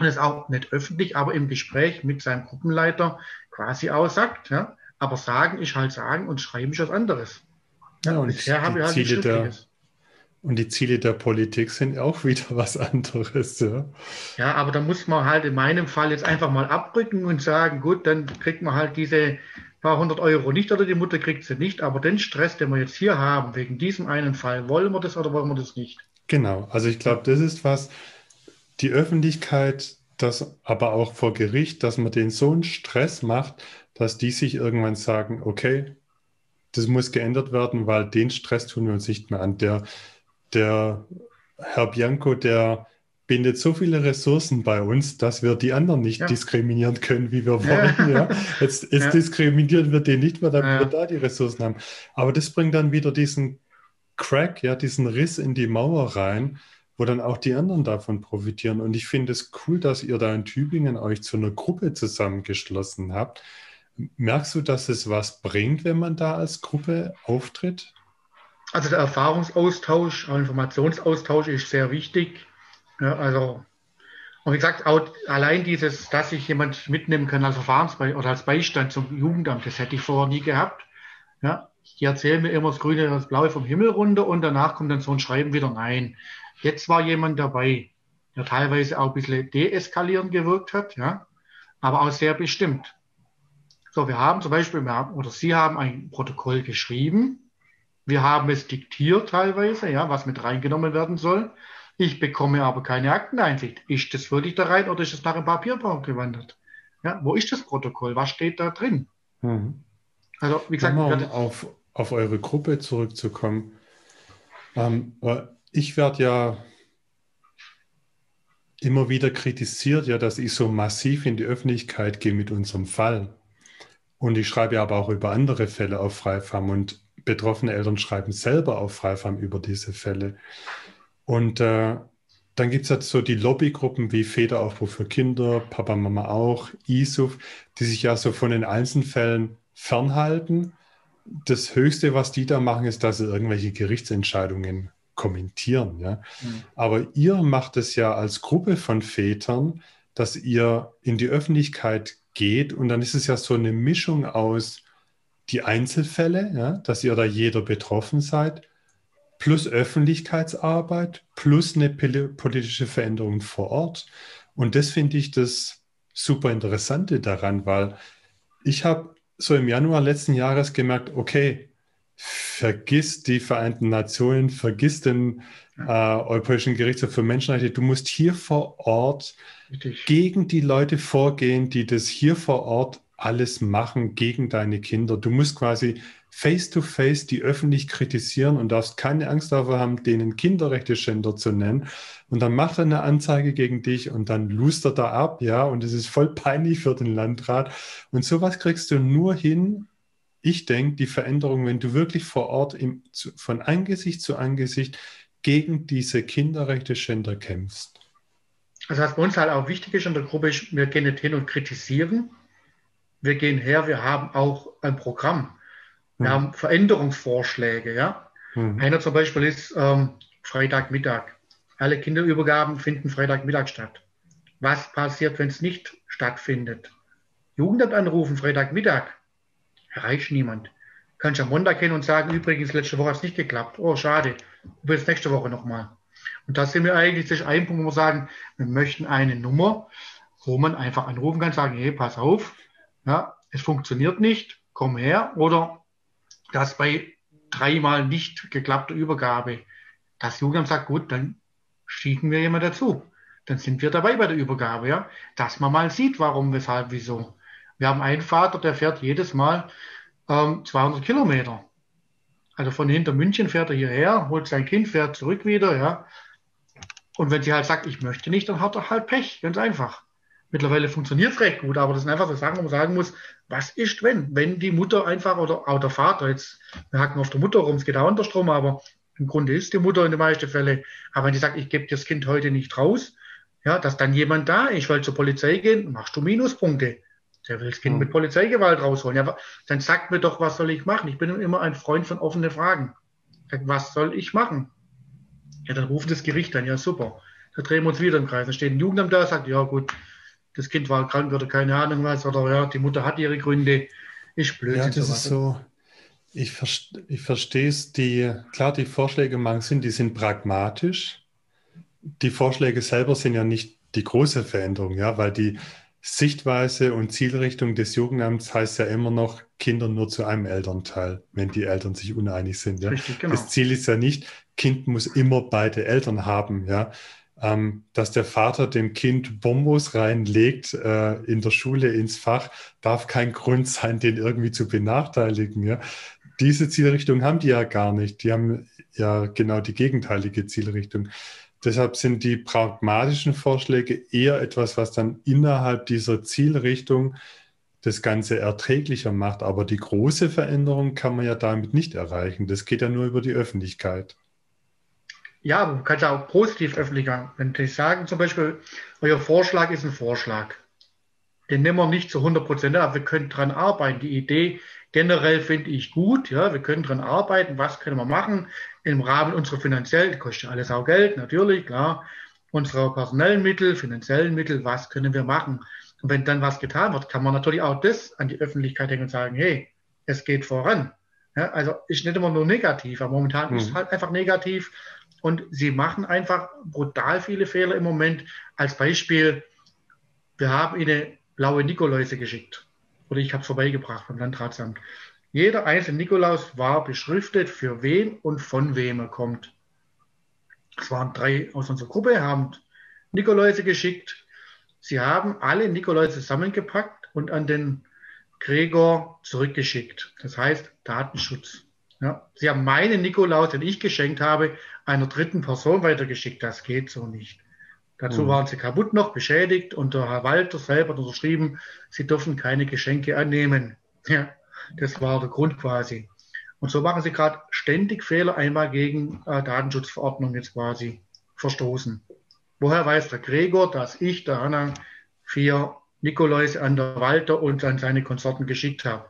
Und es auch nicht öffentlich, aber im Gespräch mit seinem Gruppenleiter quasi aussagt. Ja? Aber sagen ist halt sagen und schreiben ist was anderes. Ja, und Bisher habe ich halt Ziele der, und die Ziele der Politik sind auch wieder (laughs) was anderes. Ja. ja, aber da muss man halt in meinem Fall jetzt einfach mal abrücken und sagen, gut, dann kriegt man halt diese paar hundert Euro nicht oder die Mutter kriegt sie nicht. Aber den Stress, den wir jetzt hier haben, wegen diesem einen Fall, wollen wir das oder wollen wir das nicht? Genau, also ich glaube, das ist was, die Öffentlichkeit, das aber auch vor Gericht, dass man den so einen Stress macht, dass die sich irgendwann sagen, okay, das muss geändert werden, weil den Stress tun wir uns nicht mehr an. Der, der Herr Bianco, der bindet so viele Ressourcen bei uns, dass wir die anderen nicht ja. diskriminieren können, wie wir wollen. Ja. Jetzt, (laughs) jetzt ja. diskriminieren wir den nicht mehr, damit wir da die Ressourcen haben. Aber das bringt dann wieder diesen Crack, ja, diesen Riss in die Mauer rein, wo dann auch die anderen davon profitieren. Und ich finde es cool, dass ihr da in Tübingen euch zu einer Gruppe zusammengeschlossen habt, Merkst du, dass es was bringt, wenn man da als Gruppe auftritt? Also der Erfahrungsaustausch, Informationsaustausch ist sehr wichtig. Ja, also, und wie gesagt, auch allein dieses, dass ich jemand mitnehmen kann als Verfahrensbeistand oder als Beistand zum Jugendamt, das hätte ich vorher nie gehabt. Ja, die erzählen mir immer das Grüne und das Blaue vom Himmel runter und danach kommt dann so ein Schreiben wieder. Nein, jetzt war jemand dabei, der teilweise auch ein bisschen deeskalierend gewirkt hat, ja, aber auch sehr bestimmt. So, wir haben zum Beispiel, wir haben, oder Sie haben ein Protokoll geschrieben. Wir haben es diktiert teilweise, ja, was mit reingenommen werden soll. Ich bekomme aber keine Akteneinsicht. Ist das wirklich da rein oder ist es nach dem Papierbaum gewandert? Ja, wo ist das Protokoll? Was steht da drin? Mhm. Also, wie gesagt, um auf, auf eure Gruppe zurückzukommen. Ähm, ich werde ja immer wieder kritisiert, ja, dass ich so massiv in die Öffentlichkeit gehe mit unserem Fall. Und ich schreibe ja aber auch über andere Fälle auf Freifarm und betroffene Eltern schreiben selber auf Freifarm über diese Fälle. Und äh, dann gibt es jetzt so die Lobbygruppen wie Federaufruf für Kinder, Papa, Mama auch, ISUF, die sich ja so von den Einzelfällen fernhalten. Das Höchste, was die da machen, ist, dass sie irgendwelche Gerichtsentscheidungen kommentieren. Ja? Mhm. Aber ihr macht es ja als Gruppe von Vätern, dass ihr in die Öffentlichkeit geht. Und dann ist es ja so eine Mischung aus die Einzelfälle, ja, dass ihr da jeder betroffen seid, plus Öffentlichkeitsarbeit, plus eine politische Veränderung vor Ort. Und das finde ich das super Interessante daran, weil ich habe so im Januar letzten Jahres gemerkt, okay, vergiss die Vereinten Nationen, vergiss den äh, Europäischen Gerichtshof für Menschenrechte. Du musst hier vor Ort Richtig. gegen die Leute vorgehen, die das hier vor Ort alles machen gegen deine Kinder. Du musst quasi face-to-face -face die öffentlich kritisieren und darfst keine Angst davor haben, denen Kinderrechte-Schänder zu nennen. Und dann macht er eine Anzeige gegen dich und dann lustert er ab, ja, und es ist voll peinlich für den Landrat. Und sowas kriegst du nur hin, ich denke, die Veränderung, wenn du wirklich vor Ort im, zu, von Angesicht zu Angesicht gegen diese Kinderrechte-Schänder kämpfst. Also was bei uns halt auch wichtig ist in der Gruppe ist, wir gehen nicht hin und kritisieren. Wir gehen her, wir haben auch ein Programm. Wir hm. haben Veränderungsvorschläge, ja. Hm. Einer zum Beispiel ist ähm, Freitagmittag. Alle Kinderübergaben finden Freitagmittag statt. Was passiert, wenn es nicht stattfindet? Jugendamt anrufen, Freitagmittag. Erreicht niemand. Kannst du am Montag hin und sagen, übrigens, letzte Woche hat es nicht geklappt. Oh, schade. Willst nächste Woche nochmal. Und da sind wir eigentlich, das ist ein Punkt, wo wir sagen, wir möchten eine Nummer, wo man einfach anrufen kann, sagen, hey, pass auf, ja, es funktioniert nicht, komm her. Oder dass bei dreimal nicht geklappter Übergabe das Jugendamt sagt, gut, dann schicken wir jemand dazu. Dann sind wir dabei bei der Übergabe, ja, dass man mal sieht, warum, weshalb, wieso. Wir haben einen Vater, der fährt jedes Mal ähm, 200 Kilometer. Also von hinter München fährt er hierher, holt sein Kind, fährt zurück wieder, ja. Und wenn sie halt sagt, ich möchte nicht, dann hat er halt Pech, ganz einfach. Mittlerweile funktioniert es recht gut, aber das sind einfach so Sachen, wo man sagen muss, was ist, wenn? Wenn die Mutter einfach oder auch der Vater, jetzt, wir hacken auf der Mutter rum, es geht auch unter aber im Grunde ist die Mutter in den meisten Fällen. Aber wenn die sagt, ich gebe das Kind heute nicht raus, ja, dass dann jemand da ist, ich will zur Polizei gehen, machst du Minuspunkte. Der will das Kind mhm. mit Polizeigewalt rausholen. Ja, dann sagt mir doch, was soll ich machen? Ich bin immer ein Freund von offenen Fragen. Was soll ich machen? Ja, dann ruft das Gericht an. Ja, super. Da drehen wir uns wieder im Kreis. Da steht ein Jugendamt da, sagt, ja gut, das Kind war krank oder keine Ahnung was, oder ja, die Mutter hat ihre Gründe. Ist blöd. Ja, das ist so. Ich, ich verstehe es, die, klar, die Vorschläge mag sind, die sind pragmatisch. Die Vorschläge selber sind ja nicht die große Veränderung, ja, weil die Sichtweise und Zielrichtung des Jugendamts heißt ja immer noch Kinder nur zu einem Elternteil, wenn die Eltern sich uneinig sind. Ja. Richtig, genau. Das Ziel ist ja nicht, Kind muss immer beide Eltern haben, ja. Ähm, dass der Vater dem Kind Bombos reinlegt äh, in der Schule ins Fach, darf kein Grund sein, den irgendwie zu benachteiligen. Ja. Diese Zielrichtung haben die ja gar nicht. Die haben ja genau die gegenteilige Zielrichtung. Deshalb sind die pragmatischen Vorschläge eher etwas, was dann innerhalb dieser Zielrichtung das Ganze erträglicher macht. Aber die große Veränderung kann man ja damit nicht erreichen. Das geht ja nur über die Öffentlichkeit. Ja, man kann es auch positiv öffentlich machen. Wenn Sie sagen zum Beispiel, euer Vorschlag ist ein Vorschlag. Den nehmen wir nicht zu 100 Prozent, aber wir können daran arbeiten. Die Idee generell finde ich gut. Ja, wir können daran arbeiten. Was können wir machen? im Rahmen unserer finanziellen, kostet alles auch Geld, natürlich, klar, unserer personellen Mittel, finanziellen Mittel, was können wir machen? Und wenn dann was getan wird, kann man natürlich auch das an die Öffentlichkeit hängen und sagen, hey, es geht voran. Ja, also ist nicht immer nur negativ, aber momentan mhm. ist es halt einfach negativ und sie machen einfach brutal viele Fehler im Moment. Als Beispiel, wir haben ihnen blaue Nikoläuse geschickt oder ich habe es vorbeigebracht vom Landratsamt. Jeder einzelne Nikolaus war beschriftet, für wen und von wem er kommt. Es waren drei aus unserer Gruppe, haben Nikoläuse geschickt. Sie haben alle Nikoläuse zusammengepackt und an den Gregor zurückgeschickt. Das heißt Datenschutz. Ja. Sie haben meinen Nikolaus, den ich geschenkt habe, einer dritten Person weitergeschickt. Das geht so nicht. Dazu mhm. waren sie kaputt noch, beschädigt und der Herr Walter selber hat unterschrieben, sie dürfen keine Geschenke annehmen. Ja. Das war der Grund quasi. Und so machen sie gerade ständig Fehler, einmal gegen äh, Datenschutzverordnung jetzt quasi verstoßen. Woher weiß der Gregor, dass ich, der Hanna, vier Nikoläus an der Walter und an seine Konsorten geschickt habe?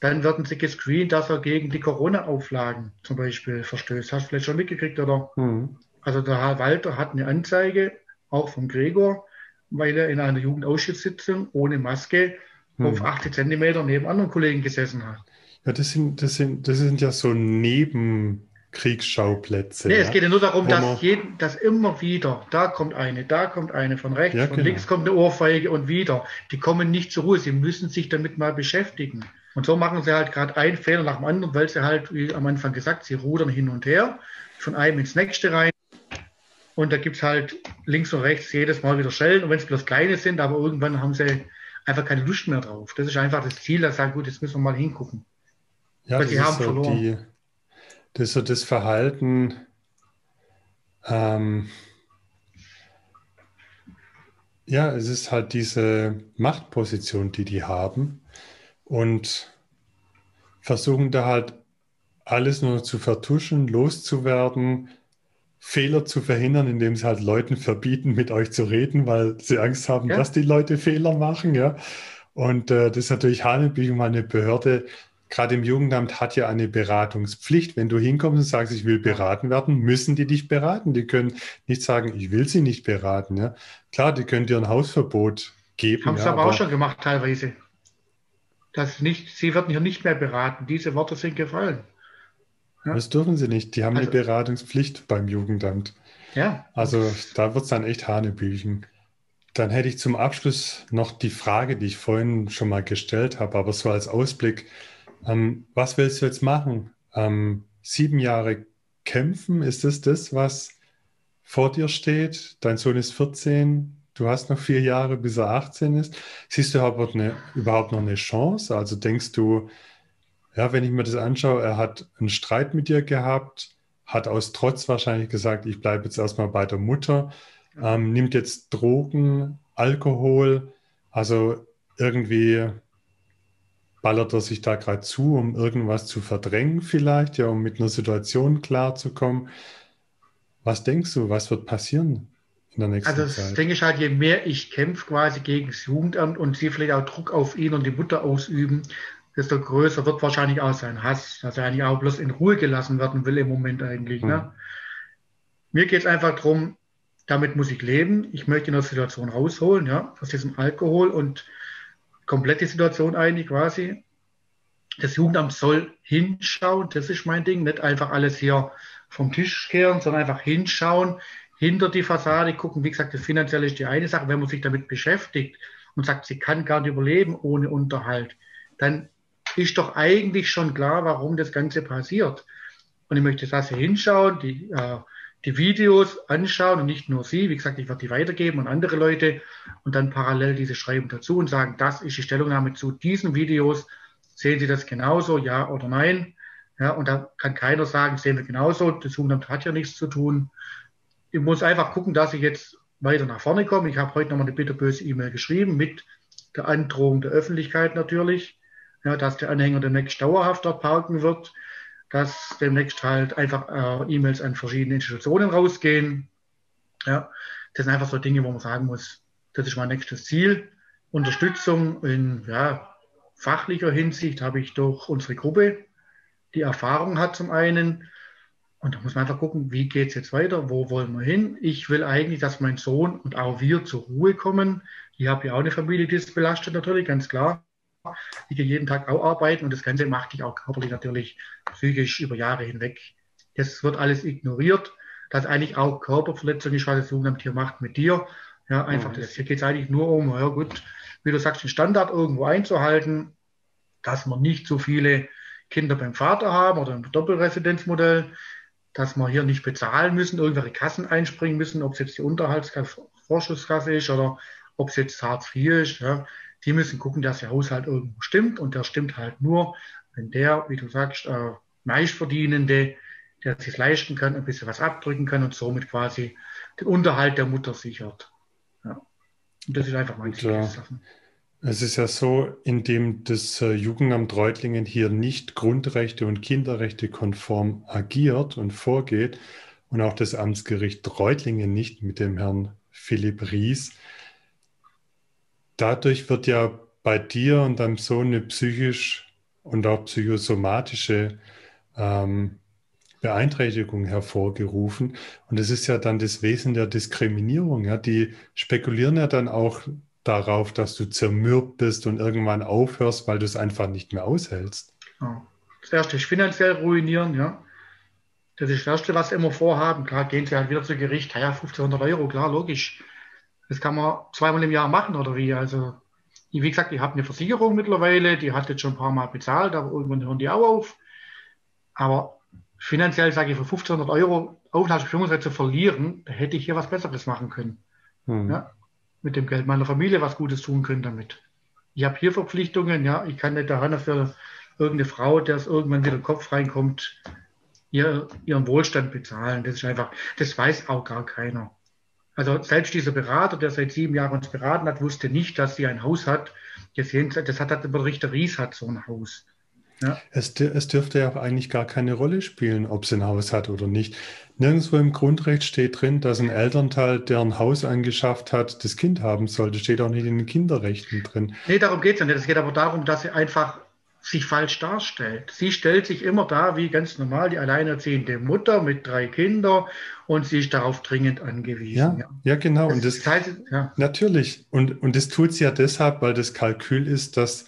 Dann werden sie gescreent, dass er gegen die Corona-Auflagen zum Beispiel verstößt. Hast du vielleicht schon mitgekriegt, oder? Mhm. Also der Herr Walter hat eine Anzeige, auch vom Gregor, weil er in einer Jugendausschusssitzung ohne Maske hm. auf 80 Zentimeter neben anderen Kollegen gesessen hat. Ja, das sind, das sind, das sind ja so Nebenkriegsschauplätze. Nee, ja? es geht ja nur darum, dass, jeden, dass immer wieder, da kommt eine, da kommt eine, von rechts, ja, von genau. links kommt eine Ohrfeige und wieder. Die kommen nicht zur Ruhe, sie müssen sich damit mal beschäftigen. Und so machen sie halt gerade einen Fehler nach dem anderen, weil sie halt, wie am Anfang gesagt, sie rudern hin und her, von einem ins nächste rein. Und da gibt es halt links und rechts jedes Mal wieder Schellen. Und wenn es bloß kleine sind, aber irgendwann haben sie einfach keine Lust mehr drauf. Das ist einfach das Ziel, dass sie sagen, gut, jetzt müssen wir mal hingucken. Ja, Weil das, ist so die, das ist so das Verhalten, ähm, ja, es ist halt diese Machtposition, die die haben und versuchen da halt alles nur zu vertuschen, loszuwerden, Fehler zu verhindern, indem sie halt Leuten verbieten, mit euch zu reden, weil sie Angst haben, ja. dass die Leute Fehler machen, ja. Und äh, das ist natürlich Hanebüchen, eine Behörde, gerade im Jugendamt hat ja eine Beratungspflicht. Wenn du hinkommst und sagst, ich will beraten werden, müssen die dich beraten. Die können nicht sagen, ich will sie nicht beraten. Ja? Klar, die können dir ein Hausverbot geben. Haben ja, sie aber, aber auch schon gemacht teilweise. Das nicht, sie werden hier nicht mehr beraten. Diese Worte sind gefallen. Ja. Das dürfen sie nicht. Die haben also, eine Beratungspflicht beim Jugendamt. Ja. Also da wird es dann echt Hanebüchen. Dann hätte ich zum Abschluss noch die Frage, die ich vorhin schon mal gestellt habe, aber so als Ausblick. Ähm, was willst du jetzt machen? Ähm, sieben Jahre kämpfen, ist das das, was vor dir steht? Dein Sohn ist 14, du hast noch vier Jahre, bis er 18 ist. Siehst du überhaupt, eine, überhaupt noch eine Chance? Also denkst du, ja, wenn ich mir das anschaue, er hat einen Streit mit dir gehabt, hat aus Trotz wahrscheinlich gesagt, ich bleibe jetzt erstmal bei der Mutter, ähm, nimmt jetzt Drogen, Alkohol, also irgendwie ballert er sich da gerade zu, um irgendwas zu verdrängen vielleicht, ja, um mit einer Situation klarzukommen. Was denkst du, was wird passieren in der nächsten also Zeit? Also denke ich halt, je mehr ich kämpfe quasi gegen das Jugendamt und sie vielleicht auch Druck auf ihn und die Mutter ausüben, desto größer wird wahrscheinlich auch sein Hass, dass er eigentlich auch bloß in Ruhe gelassen werden will im Moment eigentlich. Ne? Hm. Ne? Mir geht es einfach darum, damit muss ich leben. Ich möchte in der Situation rausholen, ja, aus diesem Alkohol und komplett die Situation eigentlich quasi. Das Jugendamt soll hinschauen, das ist mein Ding, nicht einfach alles hier vom Tisch kehren, sondern einfach hinschauen, hinter die Fassade gucken. Wie gesagt, das Finanzielle ist die eine Sache. Wenn man sich damit beschäftigt und sagt, sie kann gar nicht überleben ohne Unterhalt, dann ist doch eigentlich schon klar, warum das Ganze passiert. Und ich möchte, dass Sie hinschauen, die, äh, die Videos anschauen und nicht nur Sie. Wie gesagt, ich werde die weitergeben an andere Leute und dann parallel diese schreiben dazu und sagen, das ist die Stellungnahme zu diesen Videos. Sehen Sie das genauso, ja oder nein? Ja, und da kann keiner sagen, sehen wir genauso. Das Jugendamt hat ja nichts zu tun. Ich muss einfach gucken, dass ich jetzt weiter nach vorne komme. Ich habe heute nochmal eine bitterböse E-Mail geschrieben mit der Androhung der Öffentlichkeit natürlich ja, dass der Anhänger demnächst dauerhaft dort parken wird, dass demnächst halt einfach äh, E-Mails an verschiedene Institutionen rausgehen. Ja, das sind einfach so Dinge, wo man sagen muss, das ist mein nächstes Ziel. Unterstützung in ja, fachlicher Hinsicht habe ich durch unsere Gruppe, die Erfahrung hat zum einen. Und da muss man einfach gucken, wie geht es jetzt weiter, wo wollen wir hin. Ich will eigentlich, dass mein Sohn und auch wir zur Ruhe kommen. Ich habe ja auch eine Familie, die ist belastet natürlich, ganz klar. Gehe jeden Tag auch arbeiten und das Ganze macht dich auch körperlich natürlich psychisch über Jahre hinweg. Das wird alles ignoriert, dass eigentlich auch Körperverletzung ist, was das Jugendamt hier macht mit dir. Ja, einfach mhm. das. Hier geht es eigentlich nur um, ja gut, wie du sagst, den Standard irgendwo einzuhalten, dass wir nicht so viele Kinder beim Vater haben oder im Doppelresidenzmodell, dass wir hier nicht bezahlen müssen, irgendwelche Kassen einspringen müssen, ob es jetzt die Unterhaltsvorschusskasse ist oder ob es jetzt Hartz IV ist. Ja die müssen gucken, dass der Haushalt irgendwo stimmt und der stimmt halt nur, wenn der, wie du sagst, äh, Meistverdienende, der sich leisten kann, ein bisschen was abdrücken kann und somit quasi den Unterhalt der Mutter sichert. Ja. Und das ist einfach mein Ziel. Es ist ja so, indem das äh, Jugendamt Reutlingen hier nicht Grundrechte und Kinderrechte konform agiert und vorgeht und auch das Amtsgericht Reutlingen nicht mit dem Herrn Philipp Ries, dadurch wird ja bei dir und deinem Sohn eine psychisch und auch psychosomatische ähm, Beeinträchtigung hervorgerufen. Und das ist ja dann das Wesen der Diskriminierung. Ja? Die spekulieren ja dann auch darauf, dass du zermürbt bist und irgendwann aufhörst, weil du es einfach nicht mehr aushältst. Ja. Das erste ist finanziell ruinieren, ja. Das ist das Erste, was sie immer vorhaben. Klar, gehen sie halt wieder zu Gericht, ja, 1500 Euro, klar, logisch. Das kann man zweimal im Jahr machen oder wie? Also, wie gesagt, ich habe eine Versicherung mittlerweile, die hat jetzt schon ein paar Mal bezahlt, aber irgendwann hören die auch auf. Aber finanziell sage ich, für 1500 Euro Aufenthaltsbestimmungsrecht zu verlieren, da hätte ich hier was Besseres machen können. Hm. Ja, mit dem Geld meiner Familie was Gutes tun können damit. Ich habe hier Verpflichtungen, ja, ich kann nicht daran für irgendeine Frau, der es irgendwann wieder Kopf reinkommt, ihr, ihren Wohlstand bezahlen. Das ist einfach, das weiß auch gar keiner. Also selbst dieser Berater, der seit sieben Jahren uns beraten hat, wusste nicht, dass sie ein Haus hat. Das hat, hat der Richter Ries hat so ein Haus. Ja. Es, es, dürfte ja eigentlich gar keine Rolle spielen, ob sie ein Haus hat oder nicht. Nirgendwo im Grundrecht steht drin, dass ein Elternteil, der ein Haus angeschafft hat, das Kind haben sollte. Steht auch nicht in den Kinderrechten drin. Nee, darum geht es ja nicht. Es geht aber darum, dass sie einfach sich falsch darstellt. Sie stellt sich immer da wie ganz normal die alleinerziehende Mutter mit drei Kindern und sie ist darauf dringend angewiesen. Ja, ja. ja genau. Das und das, heißt, ja. natürlich. Und, und das tut sie ja deshalb, weil das Kalkül ist, dass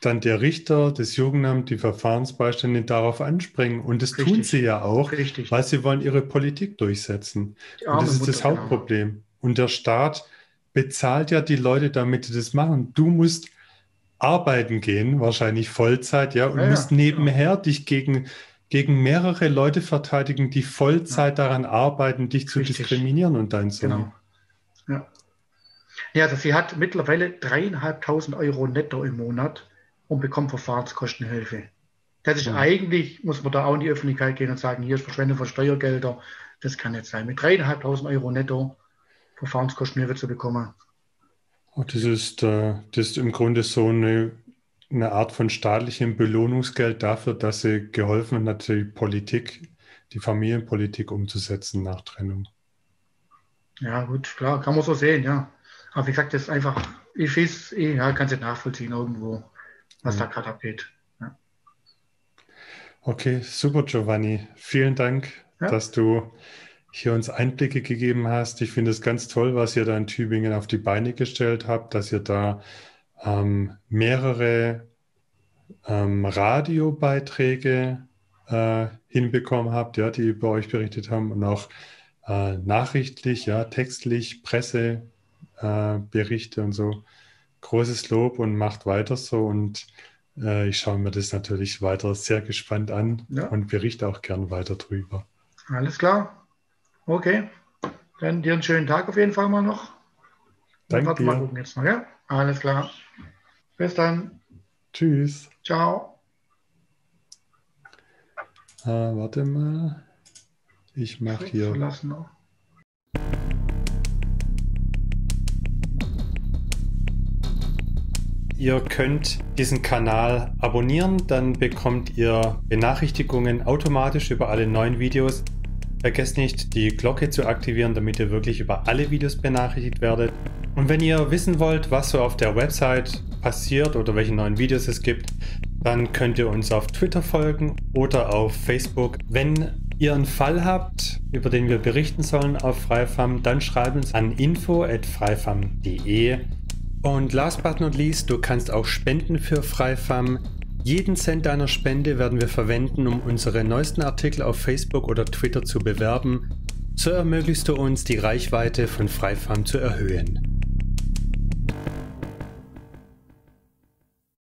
dann der Richter, das Jugendamt, die Verfahrensbeistände darauf anspringen. Und das Richtig. tun sie ja auch, Richtig. weil sie wollen ihre Politik durchsetzen. Und das ist Mutter, das genau. Hauptproblem. Genau. Und der Staat bezahlt ja die Leute, damit sie das machen. Du musst arbeiten gehen, wahrscheinlich Vollzeit, ja, und ja, musst nebenher ja. dich gegen, gegen mehrere Leute verteidigen, die Vollzeit ja. daran arbeiten, dich zu Richtig. diskriminieren und dein Sohn. Genau. Ja. ja, also sie hat mittlerweile dreieinhalbtausend Euro netto im Monat und bekommt Verfahrenskostenhilfe. Das ist mhm. eigentlich, muss man da auch in die Öffentlichkeit gehen und sagen, hier ist Verschwendung von Steuergelder. Das kann nicht sein. Mit dreieinhalbtausend Euro netto Verfahrenskosten zu bekommen. Oh, das, ist, äh, das ist im Grunde so eine, eine Art von staatlichem Belohnungsgeld dafür, dass sie geholfen hat, die Politik, die Familienpolitik umzusetzen nach Trennung. Ja, gut, klar, kann man so sehen, ja. Aber wie gesagt, das ist einfach, ich weiß, eh, ja, kann sich nachvollziehen irgendwo, was mhm. da gerade abgeht. Ja. Okay, super, Giovanni. Vielen Dank, ja. dass du hier uns Einblicke gegeben hast. Ich finde es ganz toll, was ihr da in Tübingen auf die Beine gestellt habt, dass ihr da ähm, mehrere ähm, Radiobeiträge äh, hinbekommen habt, ja, die über euch berichtet haben und auch äh, nachrichtlich, ja, textlich, Presseberichte äh, und so. Großes Lob und macht weiter so und äh, ich schaue mir das natürlich weiter sehr gespannt an ja. und berichte auch gern weiter drüber. Alles klar. Okay. Dann dir einen schönen Tag auf jeden Fall mal noch. Danke. Mal gucken jetzt noch, ja? Alles klar. Bis dann. Tschüss. Ciao. Ah, warte mal. Ich mache hier. Verlassen noch. Ihr könnt diesen Kanal abonnieren, dann bekommt ihr Benachrichtigungen automatisch über alle neuen Videos. Vergesst nicht, die Glocke zu aktivieren, damit ihr wirklich über alle Videos benachrichtigt werdet. Und wenn ihr wissen wollt, was so auf der Website passiert oder welche neuen Videos es gibt, dann könnt ihr uns auf Twitter folgen oder auf Facebook. Wenn ihr einen Fall habt, über den wir berichten sollen auf Freifam, dann schreibt uns an info.freifam.de. Und last but not least, du kannst auch spenden für Freifam. Jeden Cent deiner Spende werden wir verwenden, um unsere neuesten Artikel auf Facebook oder Twitter zu bewerben. So ermöglichst du uns, die Reichweite von Freifam zu erhöhen.